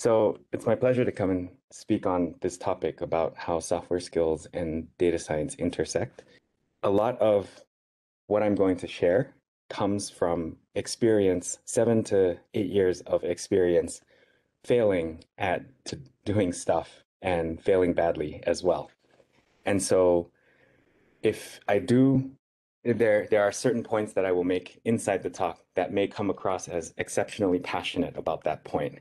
So it's my pleasure to come and speak on this topic about how software skills and data science intersect. A lot of what I'm going to share comes from experience, seven to eight years of experience failing at doing stuff and failing badly as well. And so if I do, there, there are certain points that I will make inside the talk that may come across as exceptionally passionate about that point.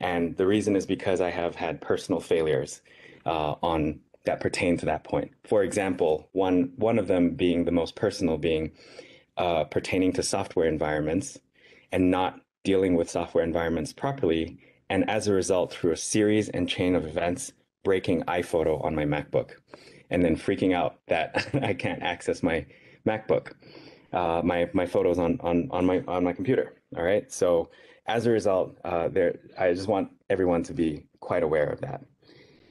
And the reason is because I have had personal failures uh, on that pertain to that point. For example, one, one of them being the most personal being uh, pertaining to software environments and not dealing with software environments properly. And as a result, through a series and chain of events, breaking iPhoto on my MacBook and then freaking out that I can't access my MacBook, uh, my my photos on on on my on my computer. All right. So as a result, uh, there I just want everyone to be quite aware of that.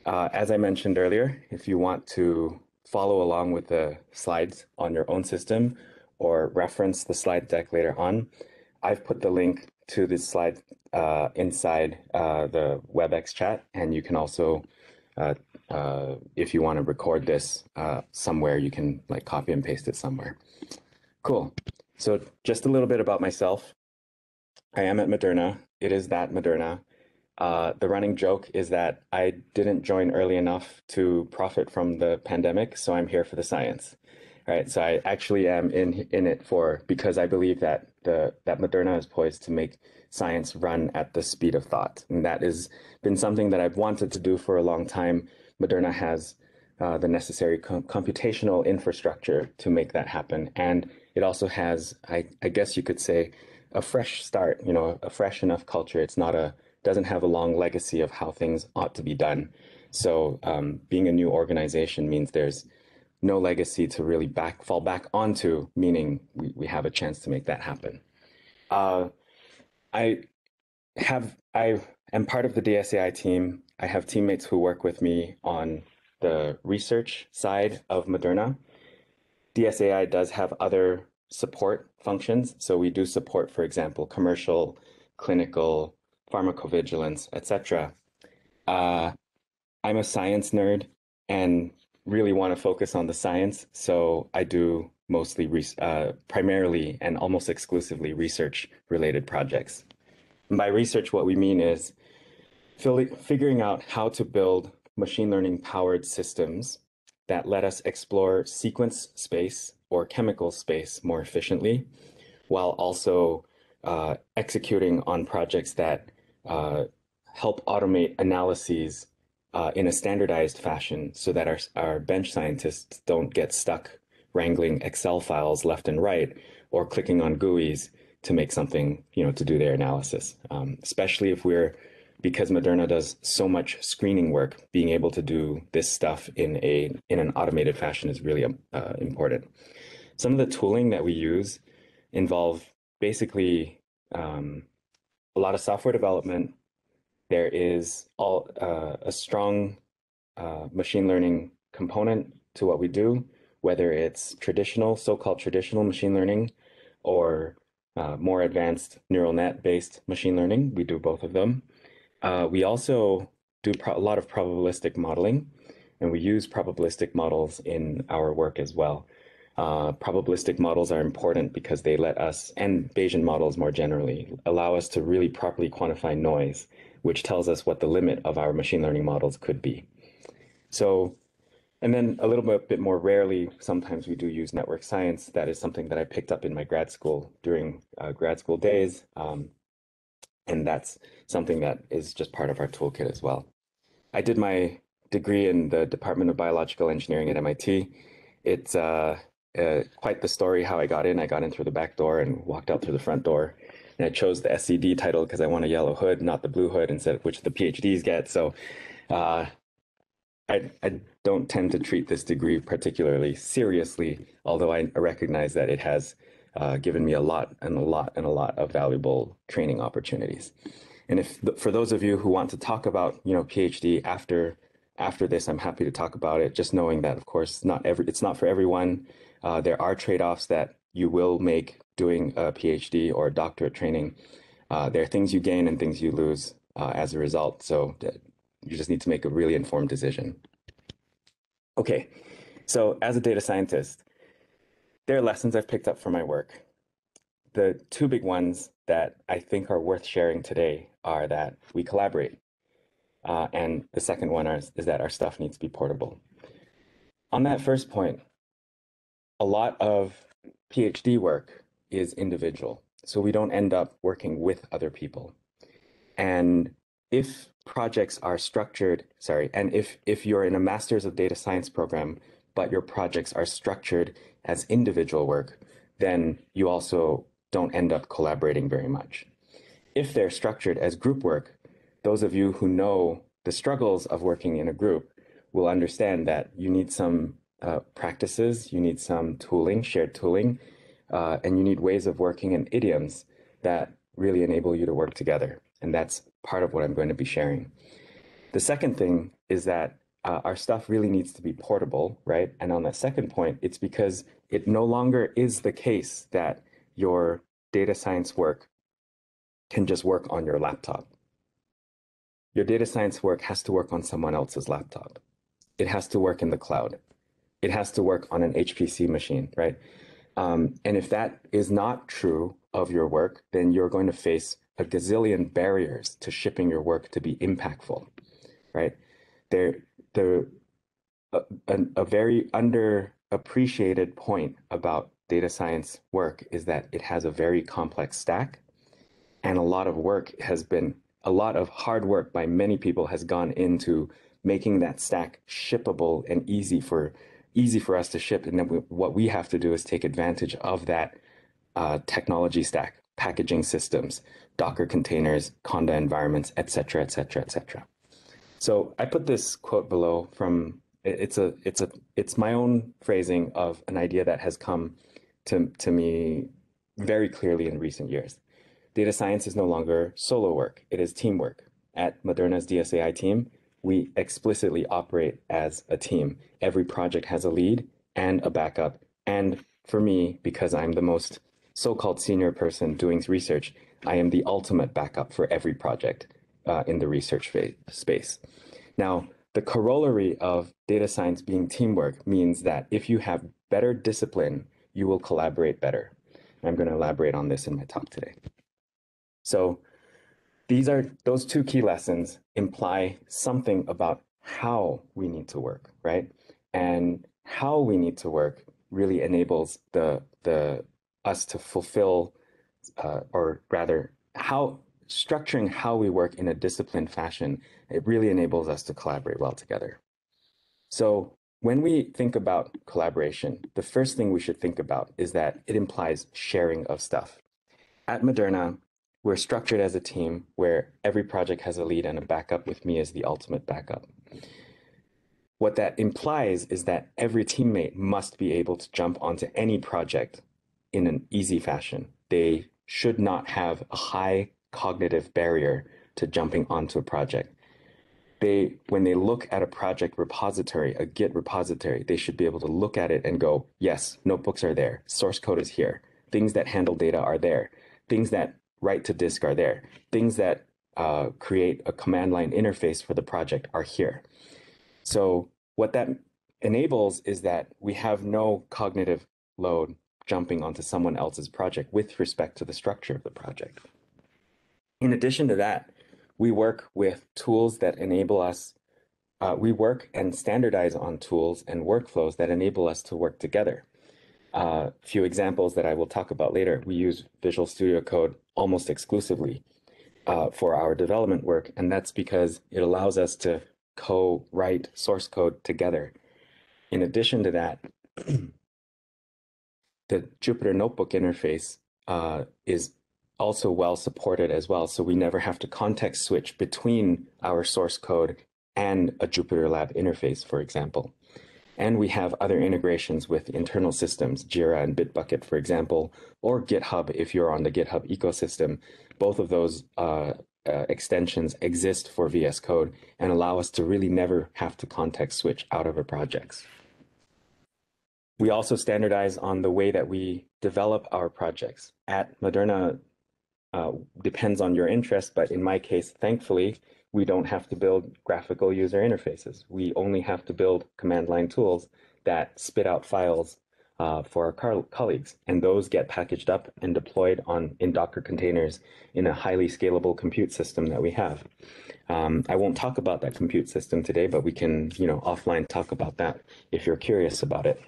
Uh, as I mentioned earlier, if you want to follow along with the slides on your own system or reference the slide deck later on, I've put the link to this slide uh, inside uh, the WebEx chat, and you can also uh, uh, if you want to record this somewhere, you can like copy and paste it somewhere. Cool. So just a little bit about myself. I am at Moderna. It is that Moderna. Uh, the running joke is that I didn't join early enough to profit from the pandemic, so I'm here for the science. Right. So I actually am in in it for because I believe that the that Moderna is poised to make science run at the speed of thought, and that has been something that I've wanted to do for a long time Moderna has uh, the necessary com computational infrastructure to make that happen. And it also has, I, I, guess you could say, a fresh start, you know, a fresh enough culture. It's not a, doesn't have a long legacy of how things ought to be done. So um, being a new organization means there's no legacy to really back fall back onto, meaning we, we have a chance to make that happen. Uh, I have, I am part of the DSAI team I have teammates who work with me on the research side of Moderna. DSAI does have other support functions. So we do support, for example, commercial, clinical, pharmacovigilance, etc. Uh, I'm a science nerd and really want to focus on the science. So I do mostly, uh, primarily and almost exclusively research related projects. And by research, what we mean is figuring out how to build machine learning powered systems that let us explore sequence space or chemical space more efficiently, while also uh, executing on projects that uh, help automate analyses uh, in a standardized fashion so that our, our bench scientists don't get stuck wrangling Excel files left and right or clicking on GUIs to make something, you know, to do their analysis, um, especially if we're because Moderna does so much screening work, being able to do this stuff in a in an automated fashion is really uh, important. Some of the tooling that we use involve basically um, a lot of software development. There is all uh, a strong uh, machine learning component to what we do, whether it's traditional, so-called traditional machine learning, or uh, more advanced neural net based machine learning. We do both of them. Uh, we also do a lot of probabilistic modeling, and we use probabilistic models in our work as well. Uh, probabilistic models are important because they let us, and Bayesian models more generally, allow us to really properly quantify noise, which tells us what the limit of our machine learning models could be. So, and then a little bit, bit more rarely, sometimes we do use network science. That is something that I picked up in my grad school during uh, grad school days. Um, and that's something that is just part of our toolkit as well. I did my degree in the Department of Biological Engineering at MIT. It's uh, uh, quite the story how I got in. I got in through the back door and walked out through the front door. And I chose the SCD title because I want a yellow hood, not the blue hood, instead which the PhDs get. So uh, I, I don't tend to treat this degree particularly seriously, although I recognize that it has uh, given me a lot and a lot and a lot of valuable training opportunities. And if for those of you who want to talk about you know PhD after after this, I'm happy to talk about it. Just knowing that, of course, not every it's not for everyone. Uh, there are trade-offs that you will make doing a PhD or a doctorate training. Uh, there are things you gain and things you lose. uh, as a result. So you just need to make a really informed decision. Okay, so as a data scientist, there are lessons I've picked up from my work. The two big ones that I think are worth sharing today are that we collaborate. Uh, and the second one is, is that our stuff needs to be portable. On that first point, a lot of PhD work is individual. So we don't end up working with other people. And if projects are structured, sorry, and if, if you're in a master's of data science program, but your projects are structured as individual work, then you also don't end up collaborating very much. If they're structured as group work, those of you who know the struggles of working in a group will understand that you need some uh, practices, you need some tooling, shared tooling, uh, and you need ways of working and idioms that really enable you to work together. And that's part of what I'm going to be sharing. The second thing is that uh, our stuff really needs to be portable, right? And on that second point, it's because it no longer is the case that your data science work can just work on your laptop. Your data science work has to work on someone else's laptop. It has to work in the cloud. It has to work on an HPC machine, right? Um, and if that is not true of your work, then you're going to face a gazillion barriers to shipping your work to be impactful, right? There, there, a, a, very underappreciated point about data science work is that it has a very complex stack, and a lot of work has been, a lot of hard work by many people has gone into making that stack shippable and easy for easy for us to ship. And then we, what we have to do is take advantage of that uh, technology stack, packaging systems, Docker containers, Conda environments, etc etc et cetera, et cetera. So I put this quote below from it's a it's a it's my own phrasing of an idea that has come to to me very clearly in recent years. Data science is no longer solo work; it is teamwork. At Moderna's DSAI team, we explicitly operate as a team. Every project has a lead and a backup. And for me, because I'm the most so called senior person doing research, I am the ultimate backup for every project uh, in the research space. Now, the corollary of data science being teamwork means that if you have better discipline, you will collaborate better. I'm going to elaborate on this in my talk today. So, these are those two key lessons imply something about how we need to work, right? And how we need to work really enables the the us to fulfill, uh, or rather, how structuring how we work in a disciplined fashion. It really enables us to collaborate well together. So when we think about collaboration, the first thing we should think about is that it implies sharing of stuff. At Moderna, we're structured as a team where every project has a lead and a backup with me as the ultimate backup. What that implies is that every teammate must be able to jump onto any project in an easy fashion. They should not have a high cognitive barrier to jumping onto a project. They, when they look at a project repository, a Git repository, they should be able to look at it and go, yes, notebooks are there, source code is here, things that handle data are there, things that write to disk are there. Things that uh, create a command line interface for the project are here. So what that enables is that we have no cognitive load jumping onto someone else's project with respect to the structure of the project. In addition to that, we work with tools that enable us, uh, we work and standardize on tools and workflows that enable us to work together. A uh, few examples that I will talk about later. We use Visual Studio Code almost exclusively uh, for our development work, and that's because it allows us to co-write source code together. In addition to that, the Jupyter Notebook interface uh, is also well supported as well, so we never have to context switch between our source code and a Jupyter Lab interface, for example. And we have other integrations with internal systems, Jira and Bitbucket, for example, or GitHub if you're on the GitHub ecosystem. Both of those uh, uh, extensions exist for VS Code and allow us to really never have to context switch out of our projects. We also standardize on the way that we develop our projects. At Moderna, uh, depends on your interest, but in my case, thankfully, we don't have to build graphical user interfaces. We only have to build command line tools that spit out files uh, for our colleagues. And those get packaged up and deployed on in Docker containers in a highly scalable compute system that we have. Um, I won't talk about that compute system today, but we can, you know, offline talk about that if you're curious about it.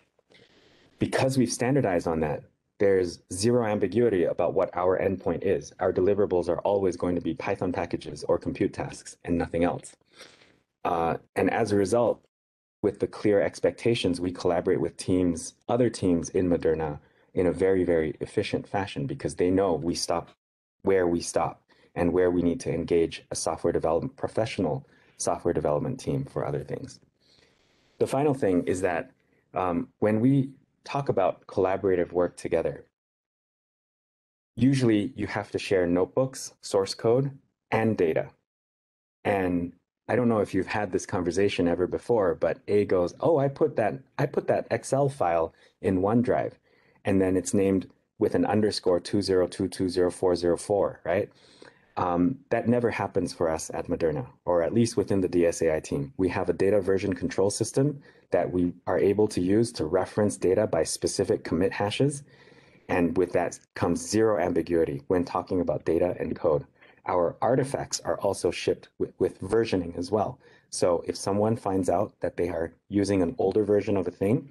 Because we've standardized on that, there's zero ambiguity about what our endpoint is. Our deliverables are always going to be Python packages or compute tasks and nothing else. Uh, and as a result, with the clear expectations, we collaborate with teams, other teams in Moderna in a very, very efficient fashion because they know we stop where we stop and where we need to engage a software development professional software development team for other things. The final thing is that um, when we talk about collaborative work together, usually you have to share notebooks, source code, and data. And I don't know if you've had this conversation ever before, but A goes, "Oh, I put that I put that Excel file in OneDrive." And then it's named with an underscore 202200404, right? Um, that never happens for us at Moderna, or at least within the DSAI team. We have a data version control system that we are able to use to reference data by specific commit hashes. And with that comes zero ambiguity when talking about data and code. Our artifacts are also shipped with, with versioning as well. So if someone finds out that they are using an older version of a thing,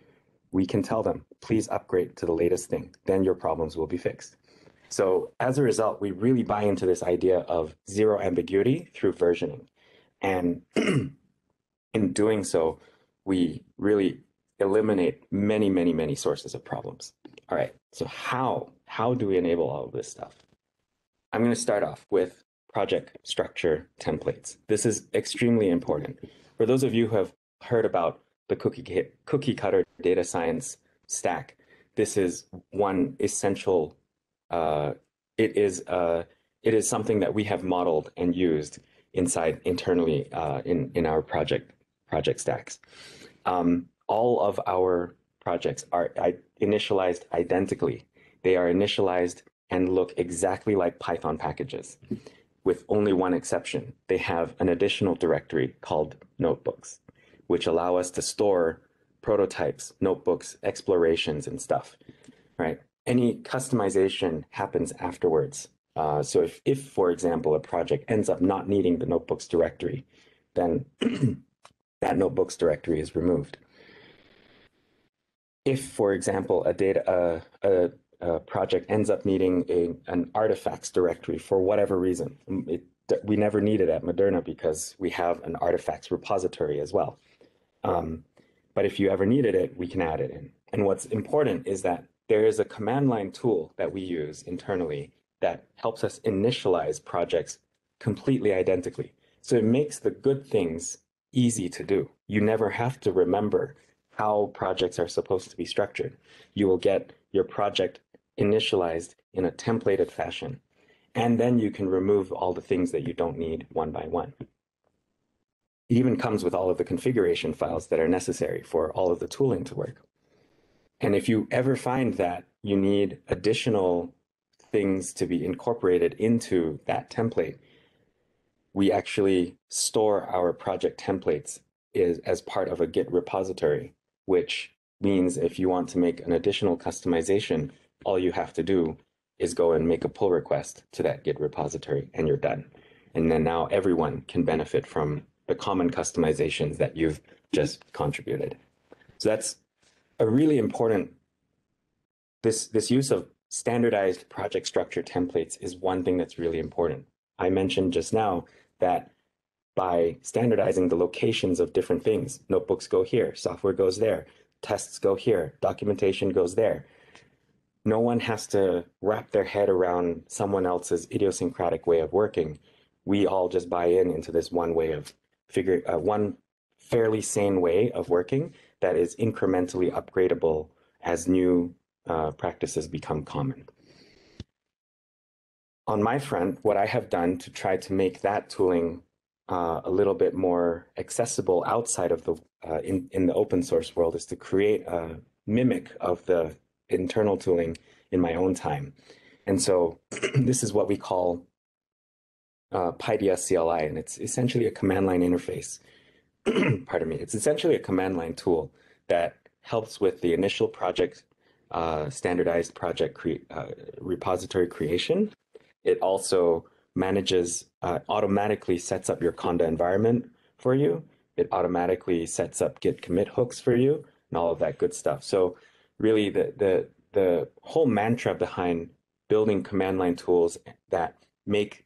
we can tell them, please upgrade to the latest thing. Then your problems will be fixed. So as a result, we really buy into this idea of zero ambiguity through versioning. And in doing so, we really eliminate many, many, many sources of problems. All right, so how, how do we enable all of this stuff? I'm going to start off with project structure templates. This is extremely important. For those of you who have heard about the cookie, cookie cutter data science stack, this is one essential uh, it is uh, it is something that we have modeled and used inside internally uh, in in our project project stacks. Um, all of our projects are initialized identically. They are initialized and look exactly like Python packages, with only one exception. They have an additional directory called notebooks, which allow us to store prototypes, notebooks, explorations, and stuff, right? Any customization happens afterwards. Uh, so if, if, for example, a project ends up not needing the notebooks directory, then that notebooks directory is removed. If, for example, a data uh, a, a, project ends up needing a, an artifacts directory for whatever reason, um, it, we never need it at Moderna because we have an artifacts repository as well. Um, but if you ever needed it, we can add it in. And what's important is that there is a command line tool that we use internally that helps us initialize projects completely identically. So it makes the good things easy to do. You never have to remember how projects are supposed to be structured. You will get your project initialized in a templated fashion. And then you can remove all the things that you don't need one by one. It even comes with all of the configuration files that are necessary for all of the tooling to work. And if you ever find that you need additional things to be incorporated into that template, we actually store our project templates is, as part of a Git repository, which means if you want to make an additional customization, all you have to do is go and make a pull request to that Git repository and you're done. And then now everyone can benefit from the common customizations that you've just contributed. So that's a really important this this use of standardized project structure templates is one thing that's really important. I mentioned just now that by standardizing the locations of different things, notebooks go here, software goes there, tests go here, documentation goes there. No one has to wrap their head around someone else's idiosyncratic way of working. We all just buy in into this one way of figure, uh, one fairly sane way of working that is incrementally upgradable as new uh, practices become common. On my front, what I have done to try to make that tooling uh, a little bit more accessible outside of the uh, in, in the open source world is to create a mimic of the internal tooling in my own time. And so this is what we call uh, PyDS CLI, and it's essentially a command line interface. Pardon me. It's essentially a command line tool that helps with the initial project uh, standardized project cre- uh, repository creation. It also manages, uh, automatically sets up your Conda environment for you. It automatically sets up Git commit hooks for you and all of that good stuff. So really the, the, the whole mantra behind building command line tools that make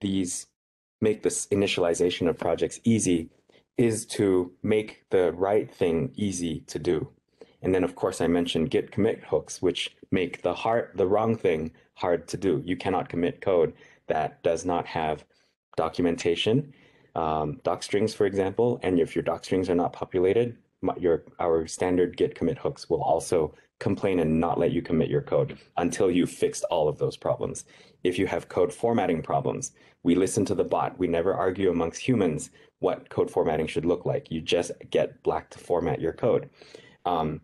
these, make this initialization of projects easy is to make the right thing easy to do. And then, of course, I mentioned git commit hooks, which make the hard, the wrong thing hard to do. You cannot commit code that does not have documentation, um, doc strings, for example. And if your doc strings are not populated, your our standard git commit hooks will also complain and not let you commit your code until you've fixed all of those problems. If you have code formatting problems, we listen to the bot. We never argue amongst humans what code formatting should look like. You just get Black to format your code. Um,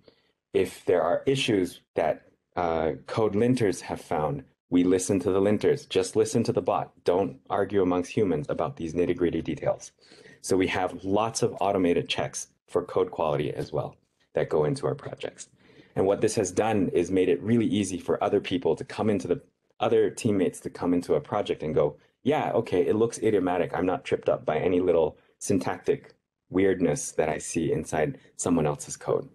if there are issues that uh, code linters have found, we listen to the linters. Just listen to the bot. Don't argue amongst humans about these nitty gritty details. So we have lots of automated checks for code quality as well that go into our projects. And what this has done is made it really easy for other people to come into the other teammates to come into a project and go, yeah, okay, it looks idiomatic. I'm not tripped up by any little syntactic weirdness that I see inside someone else's code.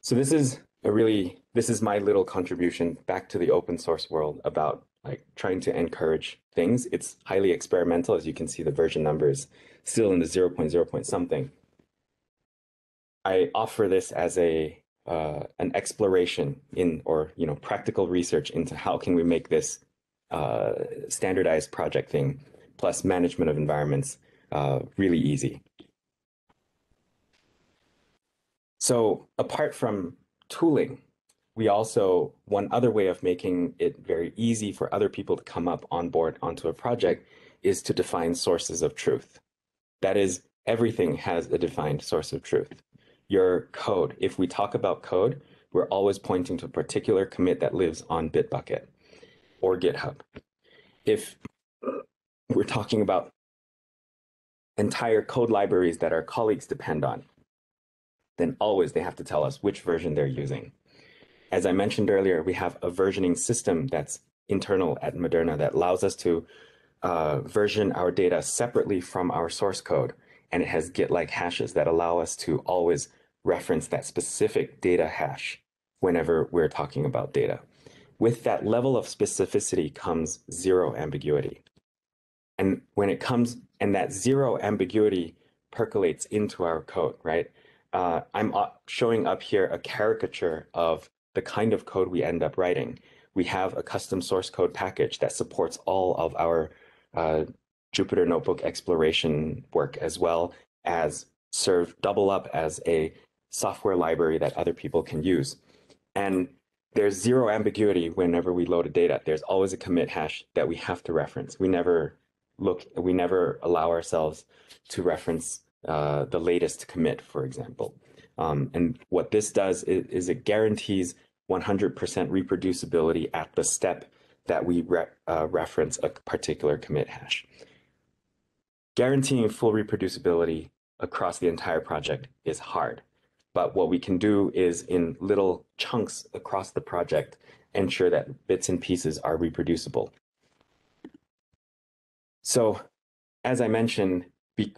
So this is a really this is my little contribution back to the open source world about like trying to encourage things. It's highly experimental, as you can see the version number is still in the 0, 0.0 point something. I offer this as a uh, an exploration in or you know practical research into how can we make this uh, standardized project thing plus management of environments uh, really easy. So apart from tooling, we also, one other way of making it very easy for other people to come up on board onto a project is to define sources of truth. That is, everything has a defined source of truth. Your code, if we talk about code, we're always pointing to a particular commit that lives on Bitbucket or GitHub. If we're talking about entire code libraries that our colleagues depend on, then always they have to tell us which version they're using. As I mentioned earlier, we have a versioning system that's internal at Moderna that allows us to uh, version our data separately from our source code. And it has Git-like hashes that allow us to always reference that specific data hash whenever we're talking about data. With that level of specificity comes zero ambiguity. And when it comes, and that zero ambiguity percolates into our code, right? uh, I'm showing up here a caricature of the kind of code we end up writing. We have a custom source code package that supports all of our uh, Jupyter Notebook exploration work as well as serve double up as a software library that other people can use. And there's zero ambiguity whenever we load a data. There's always a commit hash that we have to reference. We never look, we never allow ourselves to reference uh, the latest commit, for example. Um, and what this does is, is, it guarantees 100% reproducibility at the step that we re uh, reference a particular commit hash. Guaranteeing full reproducibility across the entire project is hard. But what we can do is in little chunks across the project, ensure that bits and pieces are reproducible. So as I mentioned,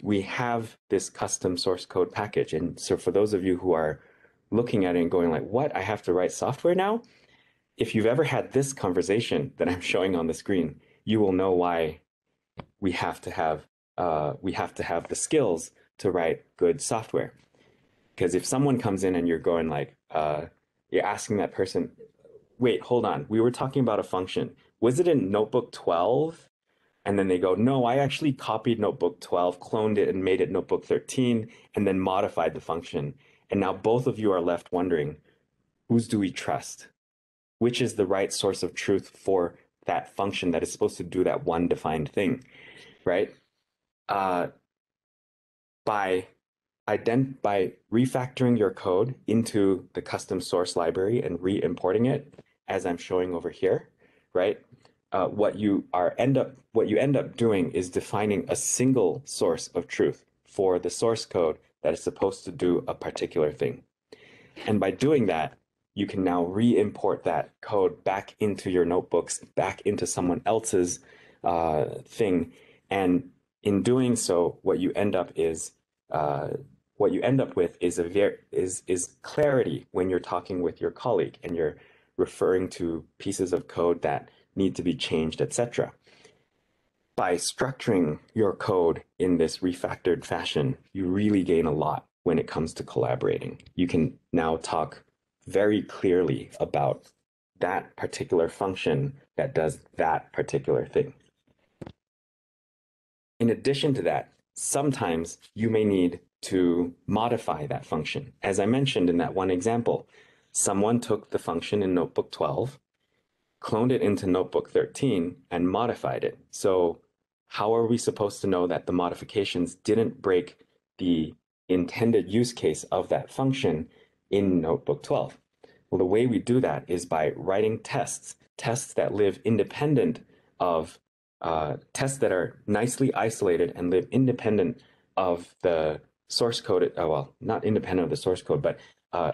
we have this custom source code package. And so for those of you who are looking at it and going like, what, I have to write software now? If you've ever had this conversation that I'm showing on the screen, you will know why we have to have uh, we have to have the skills to write good software. Because if someone comes in and you're going like, uh, you're asking that person, wait, hold on, we were talking about a function. Was it in Notebook 12? And then they go, no, I actually copied notebook 12, cloned it and made it notebook 13, and then modified the function. And now both of you are left wondering, whose do we trust? Which is the right source of truth for that function that is supposed to do that one defined thing, right? Uh, by ident- by refactoring your code into the custom source library and re-importing it, as I'm showing over here, right? Uh, what you are end up what you end up doing is defining a single source of truth for the source code that is supposed to do a particular thing. And by doing that, you can now re-import that code back into your notebooks, back into someone else's uh, thing. And in doing so, what you end up is uh, what you end up with is a ver- is is clarity when you're talking with your colleague and you're referring to pieces of code that need to be changed, etc. By structuring your code in this refactored fashion, you really gain a lot when it comes to collaborating. You can now talk very clearly about that particular function that does that particular thing. In addition to that, sometimes you may need to modify that function. As I mentioned in that one example, someone took the function in Notebook 12, cloned it into Notebook 13, and modified it. So how are we supposed to know that the modifications didn't break the intended use case of that function in Notebook 12? Well, the way we do that is by writing tests, tests that live independent of uh, tests that are nicely isolated and live independent of the source code. Uh, well, not independent of the source code, but uh,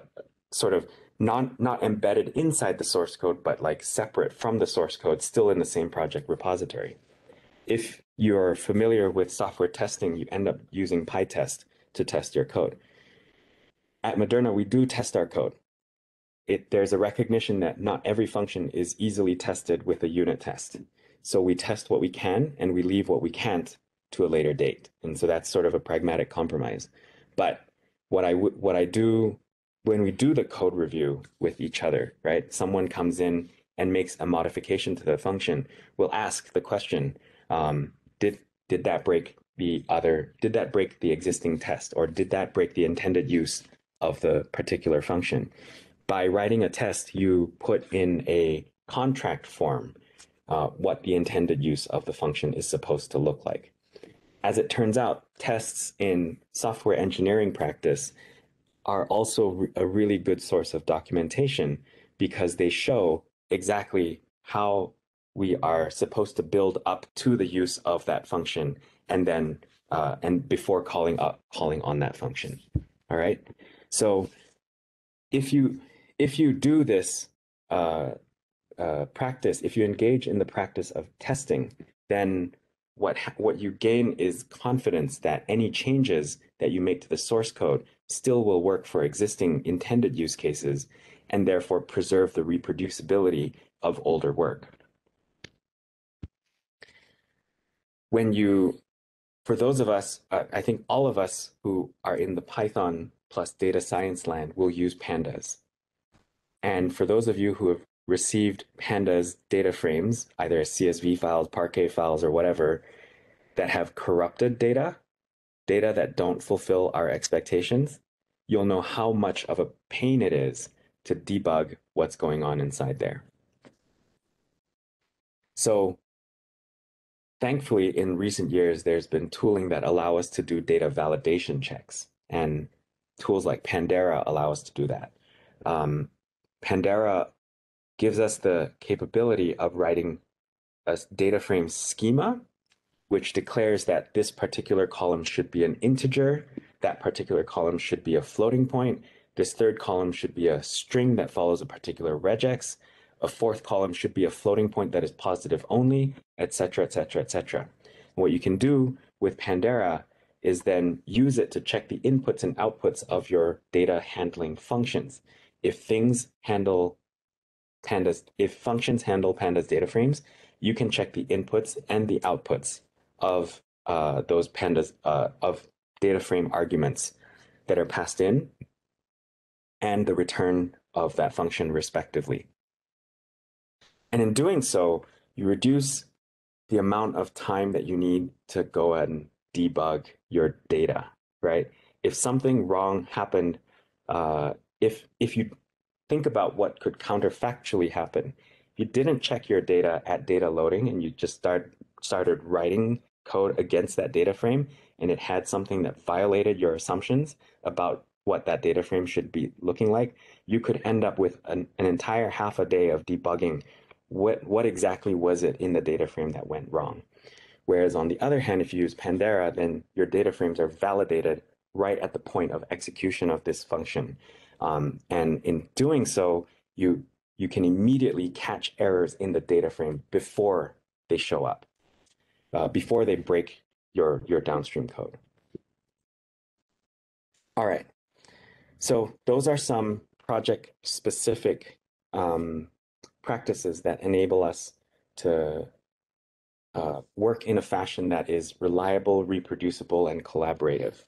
sort of not not embedded inside the source code, but like separate from the source code, still in the same project repository. If you're familiar with software testing, you end up using PyTest to test your code. At Moderna, we do test our code. It, there's a recognition that not every function is easily tested with a unit test. So we test what we can and we leave what we can't to a later date. And so that's sort of a pragmatic compromise. But what I what I do when we do the code review with each other, right? Someone comes in and makes a modification to the function. We'll ask the question: um, Did did that break the other? Did that break the existing test, or did that break the intended use of the particular function? By writing a test, you put in a contract form uh, what the intended use of the function is supposed to look like. As it turns out, tests in software engineering practice are also a really good source of documentation because they show exactly how we are supposed to build up to the use of that function and then uh, and before calling up calling on that function. All right? So if you if you do this uh, uh, practice, if you engage in the practice of testing, then what what you gain is confidence that any changes that you make to the source code still will work for existing intended use cases and therefore preserve the reproducibility of older work. When you, for those of us, uh, I think all of us who are in the Python plus data science land will use pandas. And for those of you who have received pandas data frames, either as CSV files, Parquet files, or whatever, that have corrupted data, data that don't fulfill our expectations, you'll know how much of a pain it is to debug what's going on inside there. So thankfully, in recent years, there's been tooling that allow us to do data validation checks. And tools like Pandera allow us to do that. Um, Pandera gives us the capability of writing a data frame schema, which declares that this particular column should be an integer, that particular column should be a floating point, this third column should be a string that follows a particular regex, a fourth column should be a floating point that is positive only, etc., etc., etc. What you can do with Pandera is then use it to check the inputs and outputs of your data handling functions. If things handle pandas, if functions handle pandas data frames, you can check the inputs and the outputs of uh, those pandas uh, of data frame arguments that are passed in and the return of that function respectively. And in doing so, you reduce the amount of time that you need to go and debug your data, right? If something wrong happened, uh, if if you think about what could counterfactually happen. If you didn't check your data at data loading and you just start started writing code against that data frame and it had something that violated your assumptions about what that data frame should be looking like, you could end up with an, an entire half a day of debugging what, what exactly was it in the data frame that went wrong? Whereas on the other hand, if you use Pandera, then your data frames are validated right at the point of execution of this function. Um, and in doing so, you, you can immediately catch errors in the data frame before they show up, uh, before they break your, your downstream code. All right. So those are some project specific um, practices that enable us to uh, work in a fashion that is reliable, reproducible, and collaborative.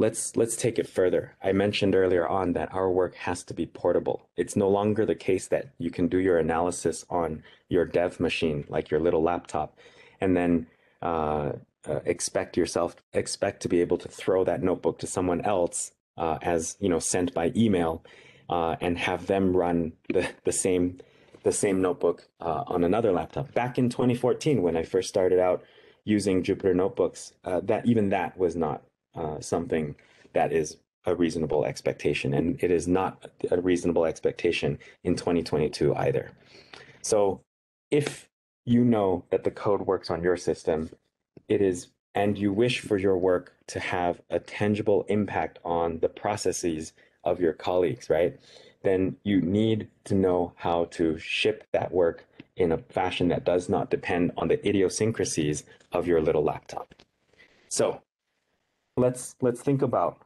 Let's let's take it further. I mentioned earlier on that our work has to be portable. It's no longer the case that you can do your analysis on your dev machine, like your little laptop, and then uh, uh, expect yourself expect to be able to throw that notebook to someone else uh, as you know sent by email, uh, and have them run the the same the same notebook uh, on another laptop. Back in 2014, when I first started out using Jupyter notebooks, uh, that even that was not uh, something that is a reasonable expectation, and it is not a reasonable expectation in 2022 either. So, if you know that the code works on your system, it is and you wish for your work to have a tangible impact on the processes of your colleagues, right? then you need to know how to ship that work in a fashion that does not depend on the idiosyncrasies of your little laptop. So let's let's think about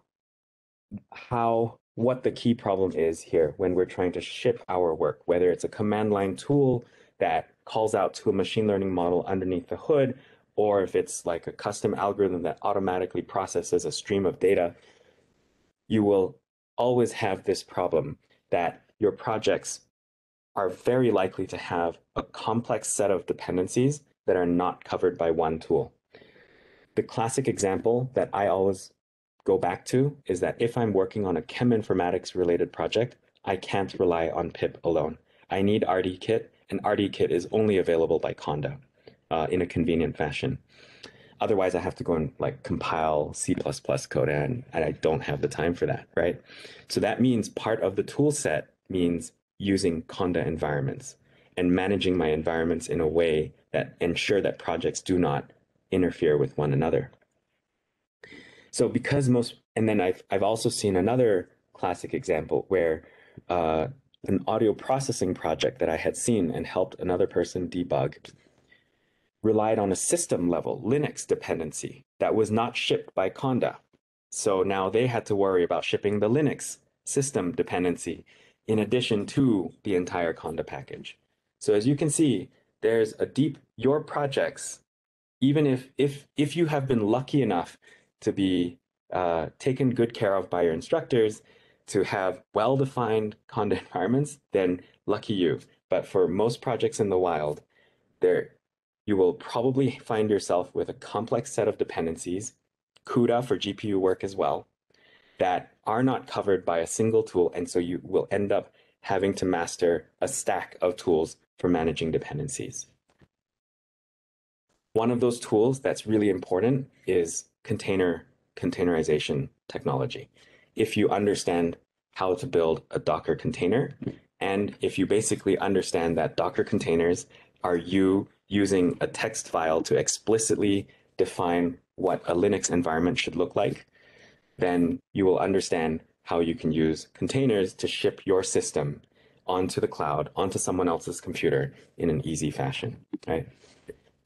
how what the key problem is here when we're trying to ship our work, whether it's a command line tool that calls out to a machine learning model underneath the hood, or if it's like a custom algorithm that automatically processes a stream of data, you will always have this problem that your projects are very likely to have a complex set of dependencies that are not covered by one tool. The classic example that I always go back to is that if I'm working on a chem informatics related project, I can't rely on pip alone. I need RDKit, and RDKit is only available by Conda uh, in a convenient fashion. Otherwise, I have to go and like compile C++ code and, and I don't have the time for that, right? So that means part of the tool set means using Conda environments and managing my environments in a way that ensure that projects do not interfere with one another. So because most, and then I've, I've also seen another classic example where uh, an audio processing project that I had seen and helped another person debug relied on a system level Linux dependency that was not shipped by Conda. So now they had to worry about shipping the Linux system dependency in addition to the entire Conda package. So as you can see, there's a deep, your projects, even if, if, if you have been lucky enough to be uh, taken good care of by your instructors, to have well-defined Conda environments, then lucky you. But for most projects in the wild, there you will probably find yourself with a complex set of dependencies, CUDA for GPU work as well, that are not covered by a single tool. And so you will end up having to master a stack of tools for managing dependencies. One of those tools that's really important is container containerization technology. If you understand how to build a Docker container, and if you basically understand that Docker containers are you using a text file to explicitly define what a Linux environment should look like, then you will understand how you can use containers to ship your system onto the cloud, onto someone else's computer in an easy fashion, right?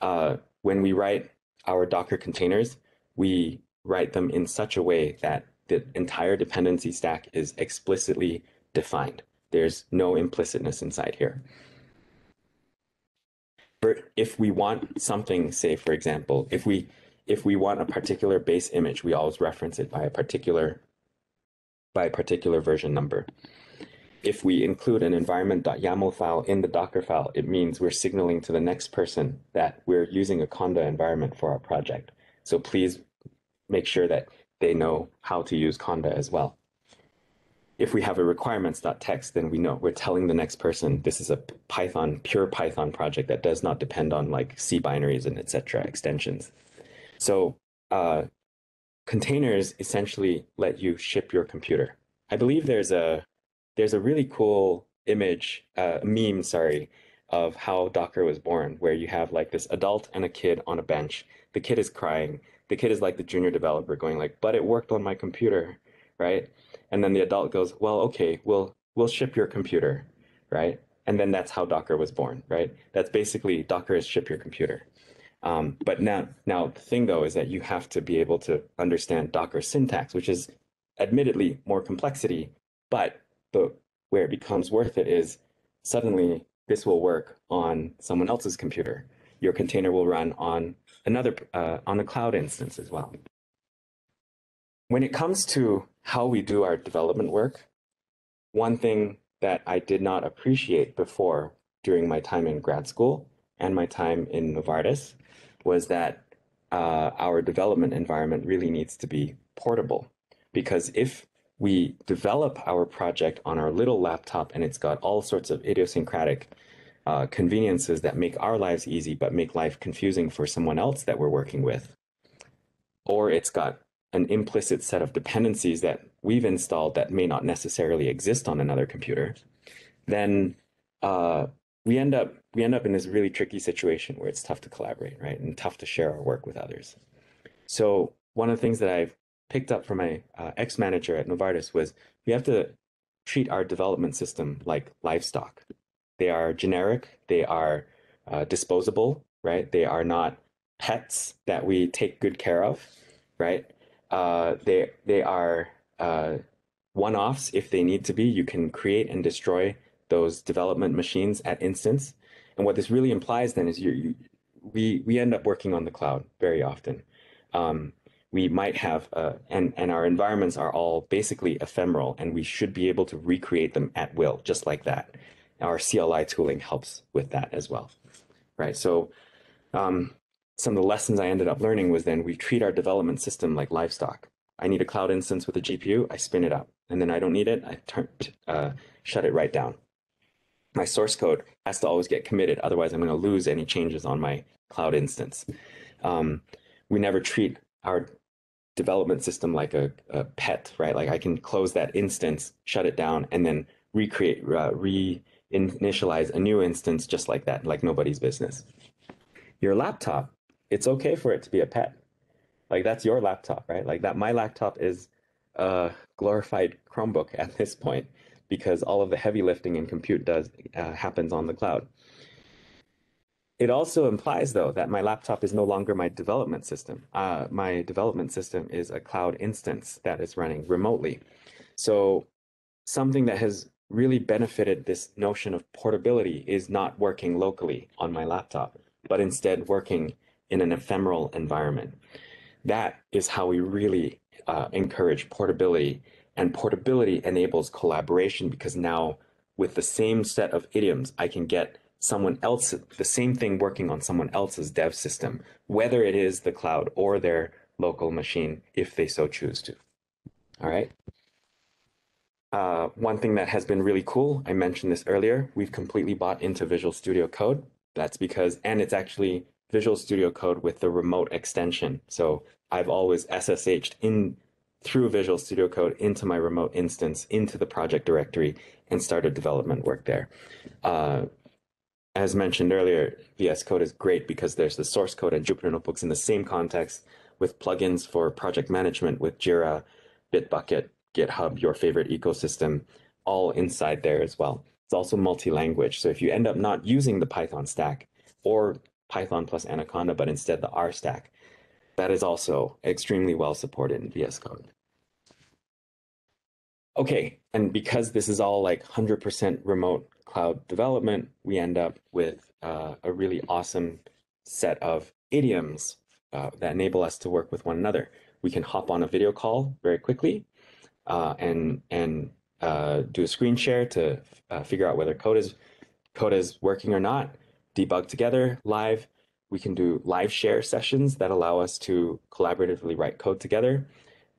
Uh, when we write our Docker containers, we write them in such a way that the entire dependency stack is explicitly defined. There's no implicitness inside here if we want something, say for example, if we if we want a particular base image, we always reference it by a particular by a particular version number. If we include an environment.yaml file in the Docker file, it means we're signaling to the next person that we're using a Conda environment for our project. So please make sure that they know how to use Conda as well if we have a requirements.txt, then we know we're telling the next person this is a Python, pure Python project that does not depend on like C binaries and etc. extensions. So uh, containers essentially let you ship your computer. I believe there's a there's a really cool image, uh, meme, sorry, of how Docker was born, where you have like this adult and a kid on a bench. The kid is crying. The kid is like the junior developer going like, but it worked on my computer, right? And then the adult goes, well, okay, we'll we'll ship your computer, right? And then that's how Docker was born, right? That's basically Docker is ship your computer. Um, but now, now the thing though is that you have to be able to understand Docker syntax, which is admittedly more complexity, but the where it becomes worth it is suddenly this will work on someone else's computer. Your container will run on another uh, on a cloud instance as well. When it comes to how we do our development work, one thing that I did not appreciate before during my time in grad school and my time in Novartis was that uh, our development environment really needs to be portable. Because if we develop our project on our little laptop and it's got all sorts of idiosyncratic uh, conveniences that make our lives easy but make life confusing for someone else that we're working with, or it's got an implicit set of dependencies that we've installed that may not necessarily exist on another computer, then uh, we end up we end up in this really tricky situation where it's tough to collaborate, right, and tough to share our work with others. So one of the things that I've picked up from my uh, ex manager at Novartis was we have to treat our development system like livestock. They are generic, they are uh, disposable, right? They are not pets that we take good care of, right? Uh, they they are uh, one-offs if they need to be. You can create and destroy those development machines at instance. And what this really implies then is you, you we we end up working on the cloud very often. Um, we might have uh, and and our environments are all basically ephemeral, and we should be able to recreate them at will, just like that. Our CLI tooling helps with that as well, right? So. Um, some of the lessons I ended up learning was then we treat our development system like livestock. I need a cloud instance with a GPU, I spin it up. And then I don't need it, I turn, uh, shut it right down. My source code has to always get committed, otherwise I'm going to lose any changes on my cloud instance. Um, we never treat our development system like a, a, pet, right? Like I can close that instance, shut it down, and then recreate, uh, re-initialize a new instance just like that, like nobody's business. Your laptop it's okay for it to be a pet. Like that's your laptop, right? Like that my laptop is a glorified Chromebook at this point because all of the heavy lifting and compute does uh, happens on the cloud. It also implies, though, that my laptop is no longer my development system. Uh, my development system is a cloud instance that is running remotely. So, something that has really benefited this notion of portability is not working locally on my laptop, but instead working in an ephemeral environment. That is how we really uh, encourage portability. And portability enables collaboration because now, with the same set of idioms, I can get someone else, the same thing working on someone else's dev system, whether it is the cloud or their local machine, if they so choose to. All right. Uh, one thing that has been really cool, I mentioned this earlier, we've completely bought into Visual Studio Code. That's because, and it's actually Visual Studio Code with the remote extension. So I've always SSH'd in through Visual Studio Code into my remote instance, into the project directory, and started development work there. Uh, as mentioned earlier, VS Code is great because there's the source code and Jupyter Notebooks in the same context with plugins for project management with Jira, Bitbucket, GitHub, your favorite ecosystem, all inside there as well. It's also multi-language. So if you end up not using the Python stack or Python plus Anaconda, but instead the R stack. That is also extremely well supported in VS Code. Okay, and because this is all like 100% remote cloud development, we end up with uh, a really awesome set of idioms uh, that enable us to work with one another. We can hop on a video call very quickly uh, and and uh, do a screen share to uh, figure out whether code is code is working or not debug together live. We can do live share sessions that allow us to collaboratively write code together.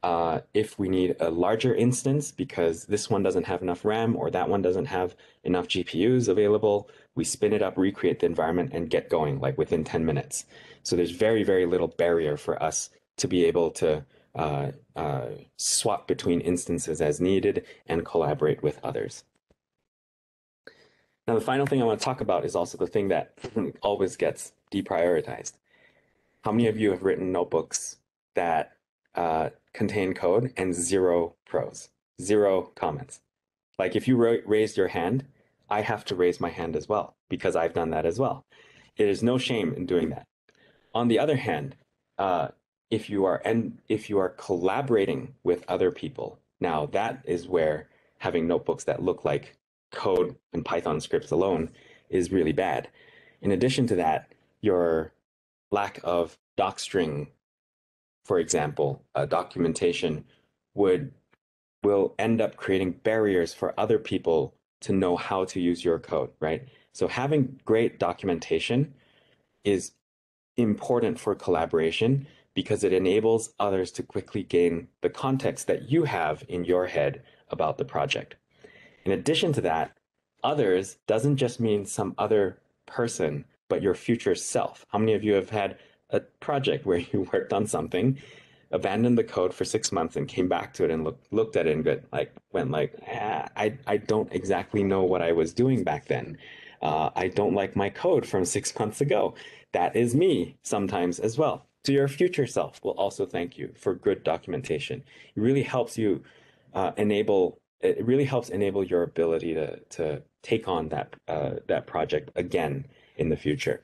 Uh, if we need a larger instance because this one doesn't have enough RAM or that one doesn't have enough GPUs available, we spin it up, recreate the environment, and get going like within 10 minutes. So there's very, very little barrier for us to be able to uh, uh, swap between instances as needed and collaborate with others. Now, the final thing I want to talk about is also the thing that always gets deprioritized. How many of you have written notebooks that uh, contain code and zero prose, zero comments? Like if you ra raised your hand, I have to raise my hand as well because I've done that as well. It is no shame in doing that. On the other hand, uh, if you are and if you are collaborating with other people, now that is where having notebooks that look like code and Python scripts alone is really bad. In addition to that, your lack of docstring, for example, uh, documentation would will end up creating barriers for other people to know how to use your code, right? So having great documentation is important for collaboration because it enables others to quickly gain the context that you have in your head about the project. In addition to that, others doesn't just mean some other person, but your future self. How many of you have had a project where you worked on something, abandoned the code for six months and came back to it and looked looked at it and good like went like ah, I I don't exactly know what I was doing back then. Uh, I don't like my code from six months ago. That is me sometimes as well. So your future self will also thank you for good documentation. It really helps you uh, enable. It really helps enable your ability to to take on that uh, that project again in the future.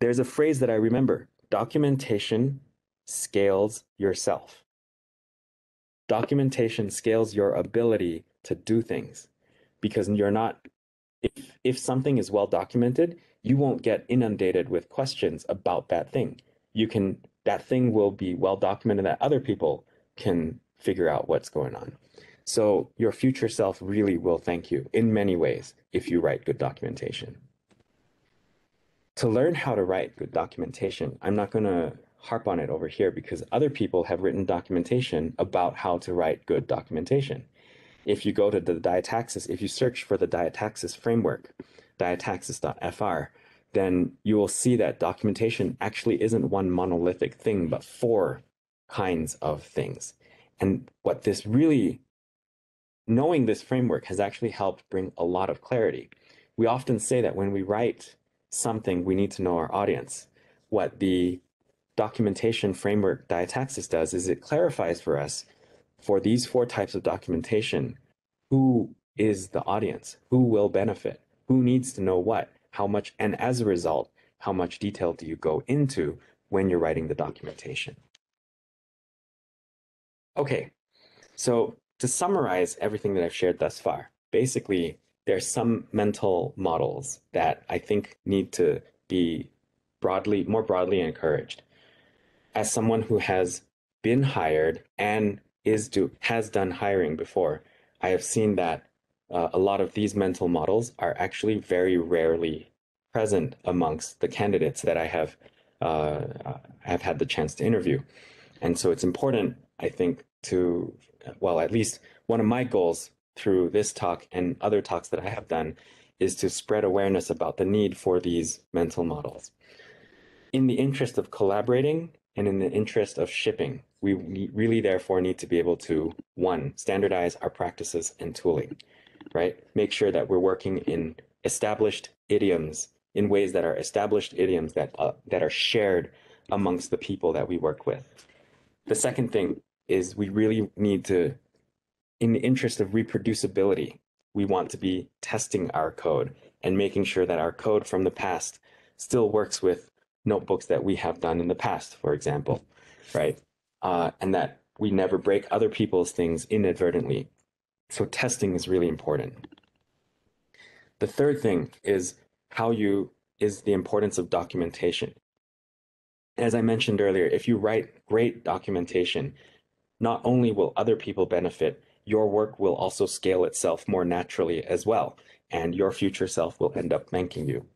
There's a phrase that I remember: documentation scales yourself. Documentation scales your ability to do things because you're not if if something is well documented, you won't get inundated with questions about that thing. You can that thing will be well documented that other people can figure out what's going on. So your future self really will thank you in many ways if you write good documentation. To learn how to write good documentation, I'm not going to harp on it over here because other people have written documentation about how to write good documentation. If you go to the Diataxis, if you search for the Diataxis framework, diataxis.fr, then you will see that documentation actually isn't one monolithic thing, but four kinds of things. And what this really, knowing this framework has actually helped bring a lot of clarity. We often say that when we write something, we need to know our audience. What the documentation framework Diataxis does is it clarifies for us for these four types of documentation who is the audience, who will benefit, who needs to know what, how much, and as a result, how much detail do you go into when you're writing the documentation. Okay, so to summarize everything that I've shared thus far, basically, there's some mental models that I think need to be broadly, more broadly encouraged. As someone who has been hired and is do has done hiring before, I have seen that uh, a lot of these mental models are actually very rarely present amongst the candidates that I have uh, have had the chance to interview, and so it's important, I think, to well, at least one of my goals through this talk and other talks that I have done is to spread awareness about the need for these mental models. In the interest of collaborating and in the interest of shipping, we really therefore need to be able to, one, standardize our practices and tooling, right? Make sure that we're working in established idioms in ways that are established idioms that, uh, that are shared amongst the people that we work with. The second thing is we really need to, in the interest of reproducibility, we want to be testing our code and making sure that our code from the past still works with notebooks that we have done in the past, for example, right? Uh, and that we never break other people's things inadvertently. So testing is really important. The third thing is how you is the importance of documentation. As I mentioned earlier, if you write great documentation, not only will other people benefit, your work will also scale itself more naturally as well, and your future self will end up thanking you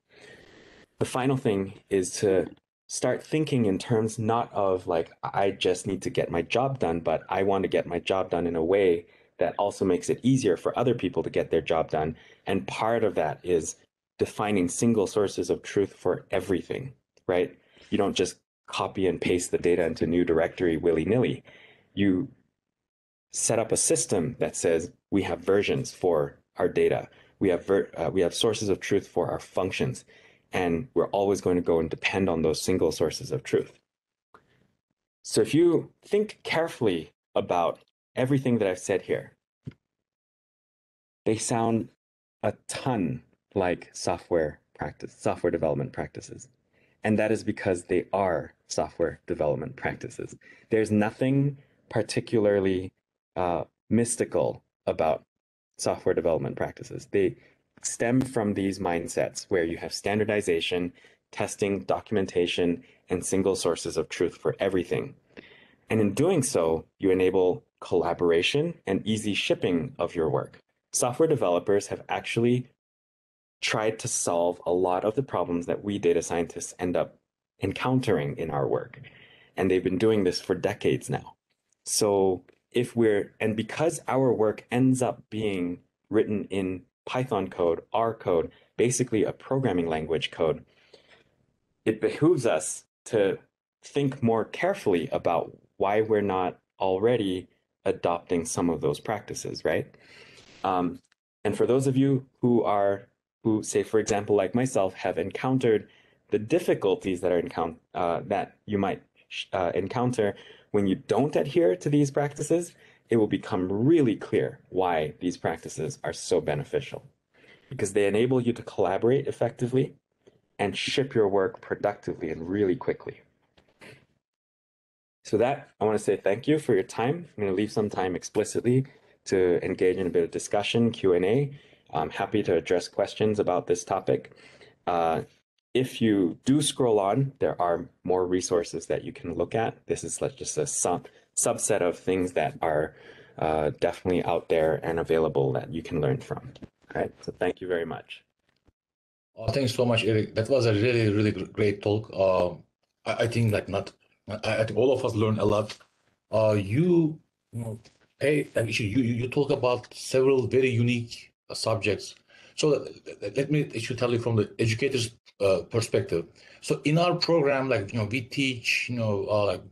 the final thing is to start thinking in terms not of like I just need to get my job done, but I want to get my job done in a way that also makes it easier for other people to get their job done. And part of that is defining single sources of truth for everything, right? You don't just copy and paste the data into new directory willy-nilly. You set up a system that says we have versions for our data. We have ver- uh, we have sources of truth for our functions, and we're always going to go and depend on those single sources of truth. So if you think carefully about everything that I've said here, they sound a ton like software practice, software development practices. And that is because they are software development practices. There's nothing particularly uh, mystical about software development practices. They stem from these mindsets where you have standardization, testing, documentation, and single sources of truth for everything. And in doing so, you enable collaboration and easy shipping of your work. Software developers have actually tried to solve a lot of the problems that we data scientists end up encountering in our work. And they've been doing this for decades now. So if we're, and because our work ends up being written in Python code, R code, basically a programming language code, it behooves us to think more carefully about why we're not already adopting some of those practices, right? Um, and for those of you who are, who say, for example, like myself, have encountered the difficulties that are encounter uh, that you might uh, encounter when you don't adhere to these practices, it will become really clear why these practices are so beneficial. Because they enable you to collaborate effectively and ship your work productively and really quickly. So that I want to say thank you for your time. I'm going to leave some time explicitly to engage in a bit of discussion, Q&A. I'm happy to address questions about this topic. Uh, if you do scroll on, there are more resources that you can look at. This is just a sub subset of things that are uh, definitely out there and available that you can learn from. All right, so thank you very much. Oh, thanks so much, Eric. That was a really, really great talk. Uh, I, I, think like not I, I think all of us learned a lot. Uh, you, you know, hey, you you talk about several very unique uh, subjects. So let me actually tell you from the educator's uh, perspective. So in our program, like you know, we teach you know uh, like,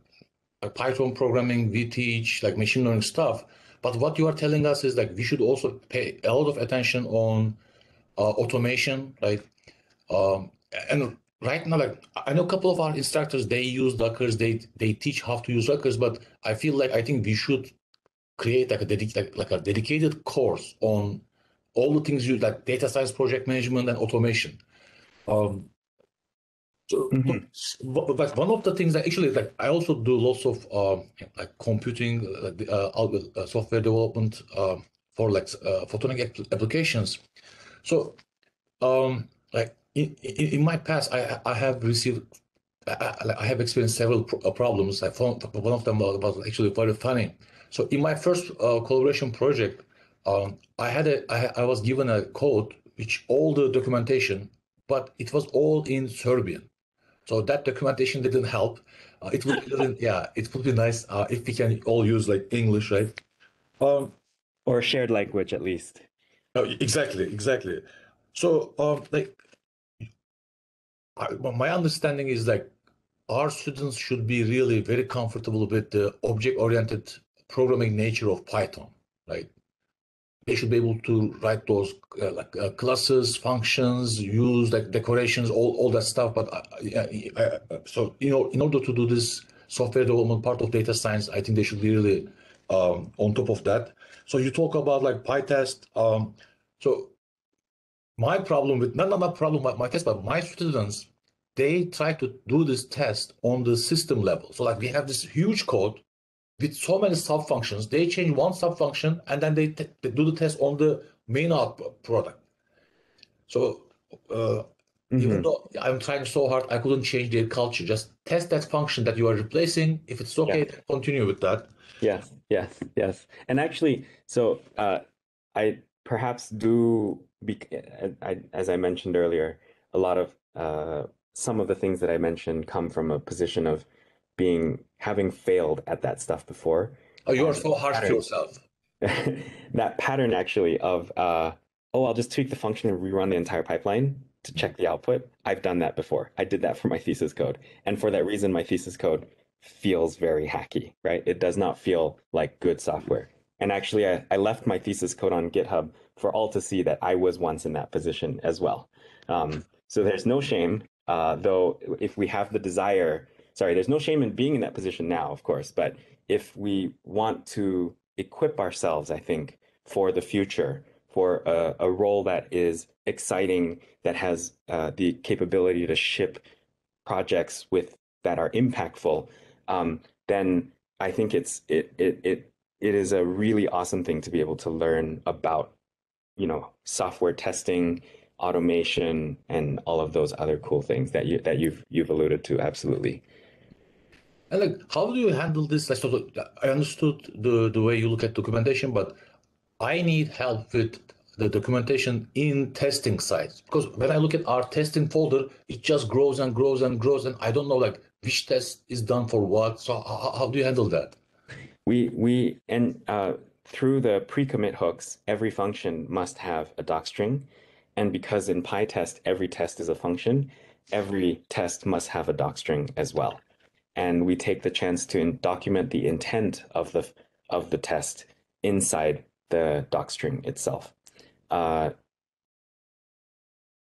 like Python programming, we teach like machine learning stuff. But what you are telling us is like we should also pay a lot of attention on uh, automation, right? Um, and right now, like I know a couple of our instructors, they use Dockers, they they teach how to use Dockers, but I feel like I think we should create like a dedicated like, like a dedicated course on all the things you like data science, project management, and automation. Um, so, mm-hmm. but one of the things that actually like I also do lots of uh, like computing, uh, uh, software development uh, for like uh, photonic applications. So, um, like in, in, my past, I I have received I, I have experienced several uh, problems. I found one of them was actually very funny. So in my first uh, collaboration project, um, I had a I, I was given a code which all the documentation, but it was all in Serbian. So that documentation didn't help. Uh, it would be, yeah, it would be nice uh, if we can all use like English, right? Um, or shared language at least. Oh, exactly, exactly. So um, like I, my understanding is like our students should be really very comfortable with the object-oriented programming nature of Python, right? They should be able to write those uh, like uh, classes, functions, use like decorations, all, all that stuff. But uh, so you know, in order to do this software development part of data science, I think they should be really um, on top of that. So you talk about like PyTest. Um, so my problem with not not my problem with my test, but my students, they try to do this test on the system level. So like we have this huge code with so many sub functions. They change one sub function and then they, they do the test on the main output product. So uh, mm-hmm. even though I'm trying so hard, I couldn't change their culture. Just test that function that you are replacing. If it's okay, yeah. continue with that. Yes, yes, yes. And actually, so uh, I perhaps do be, I, as I mentioned earlier, a lot of uh, some of the things that I mentioned come from a position of being having failed at that stuff before. Oh, you are so harsh to yourself. that pattern actually of uh, oh, I'll just tweak the function and rerun the entire pipeline to check the output. I've done that before. I did that for my thesis code, and for that reason, my thesis code feels very hacky. Right? It does not feel like good software. And actually, I, I left my thesis code on GitHub for all to see that I was once in that position as well. Um, so there's no shame, uh, though, if we have the desire, sorry, there's no shame in being in that position now, of course, but if we want to equip ourselves, I think, for the future, for a, a role that is exciting, that has uh, the capability to ship projects with that are impactful, um, then I think it's it it it it is a really awesome thing to be able to learn about, you know, software testing, automation, and all of those other cool things that you that you've you've alluded to. Absolutely. And like, how do you handle this? I understood the the way you look at documentation, but I need help with the documentation in testing sites because when I look at our testing folder, it just grows and grows and grows, and I don't know like which test is done for what. So how, how do you handle that? We we and uh, through the pre-commit hooks, every function must have a docstring, and because in PyTest every test is a function, every test must have a docstring as well. And we take the chance to document the intent of the of the test inside the docstring itself. Uh,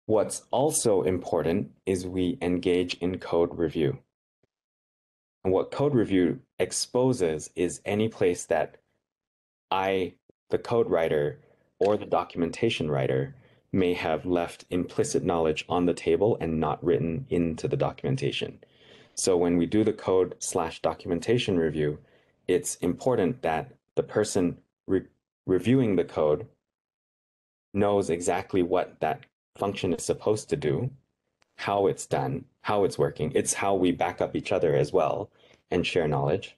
what's also important is we engage in code review. And what code review exposes is any place that I, the code writer, or the documentation writer may have left implicit knowledge on the table and not written into the documentation. So when we do the code slash documentation review, it's important that the person re reviewing the code knows exactly what that function is supposed to do, how it's done, how it's working. It's how we back up each other as well and share knowledge.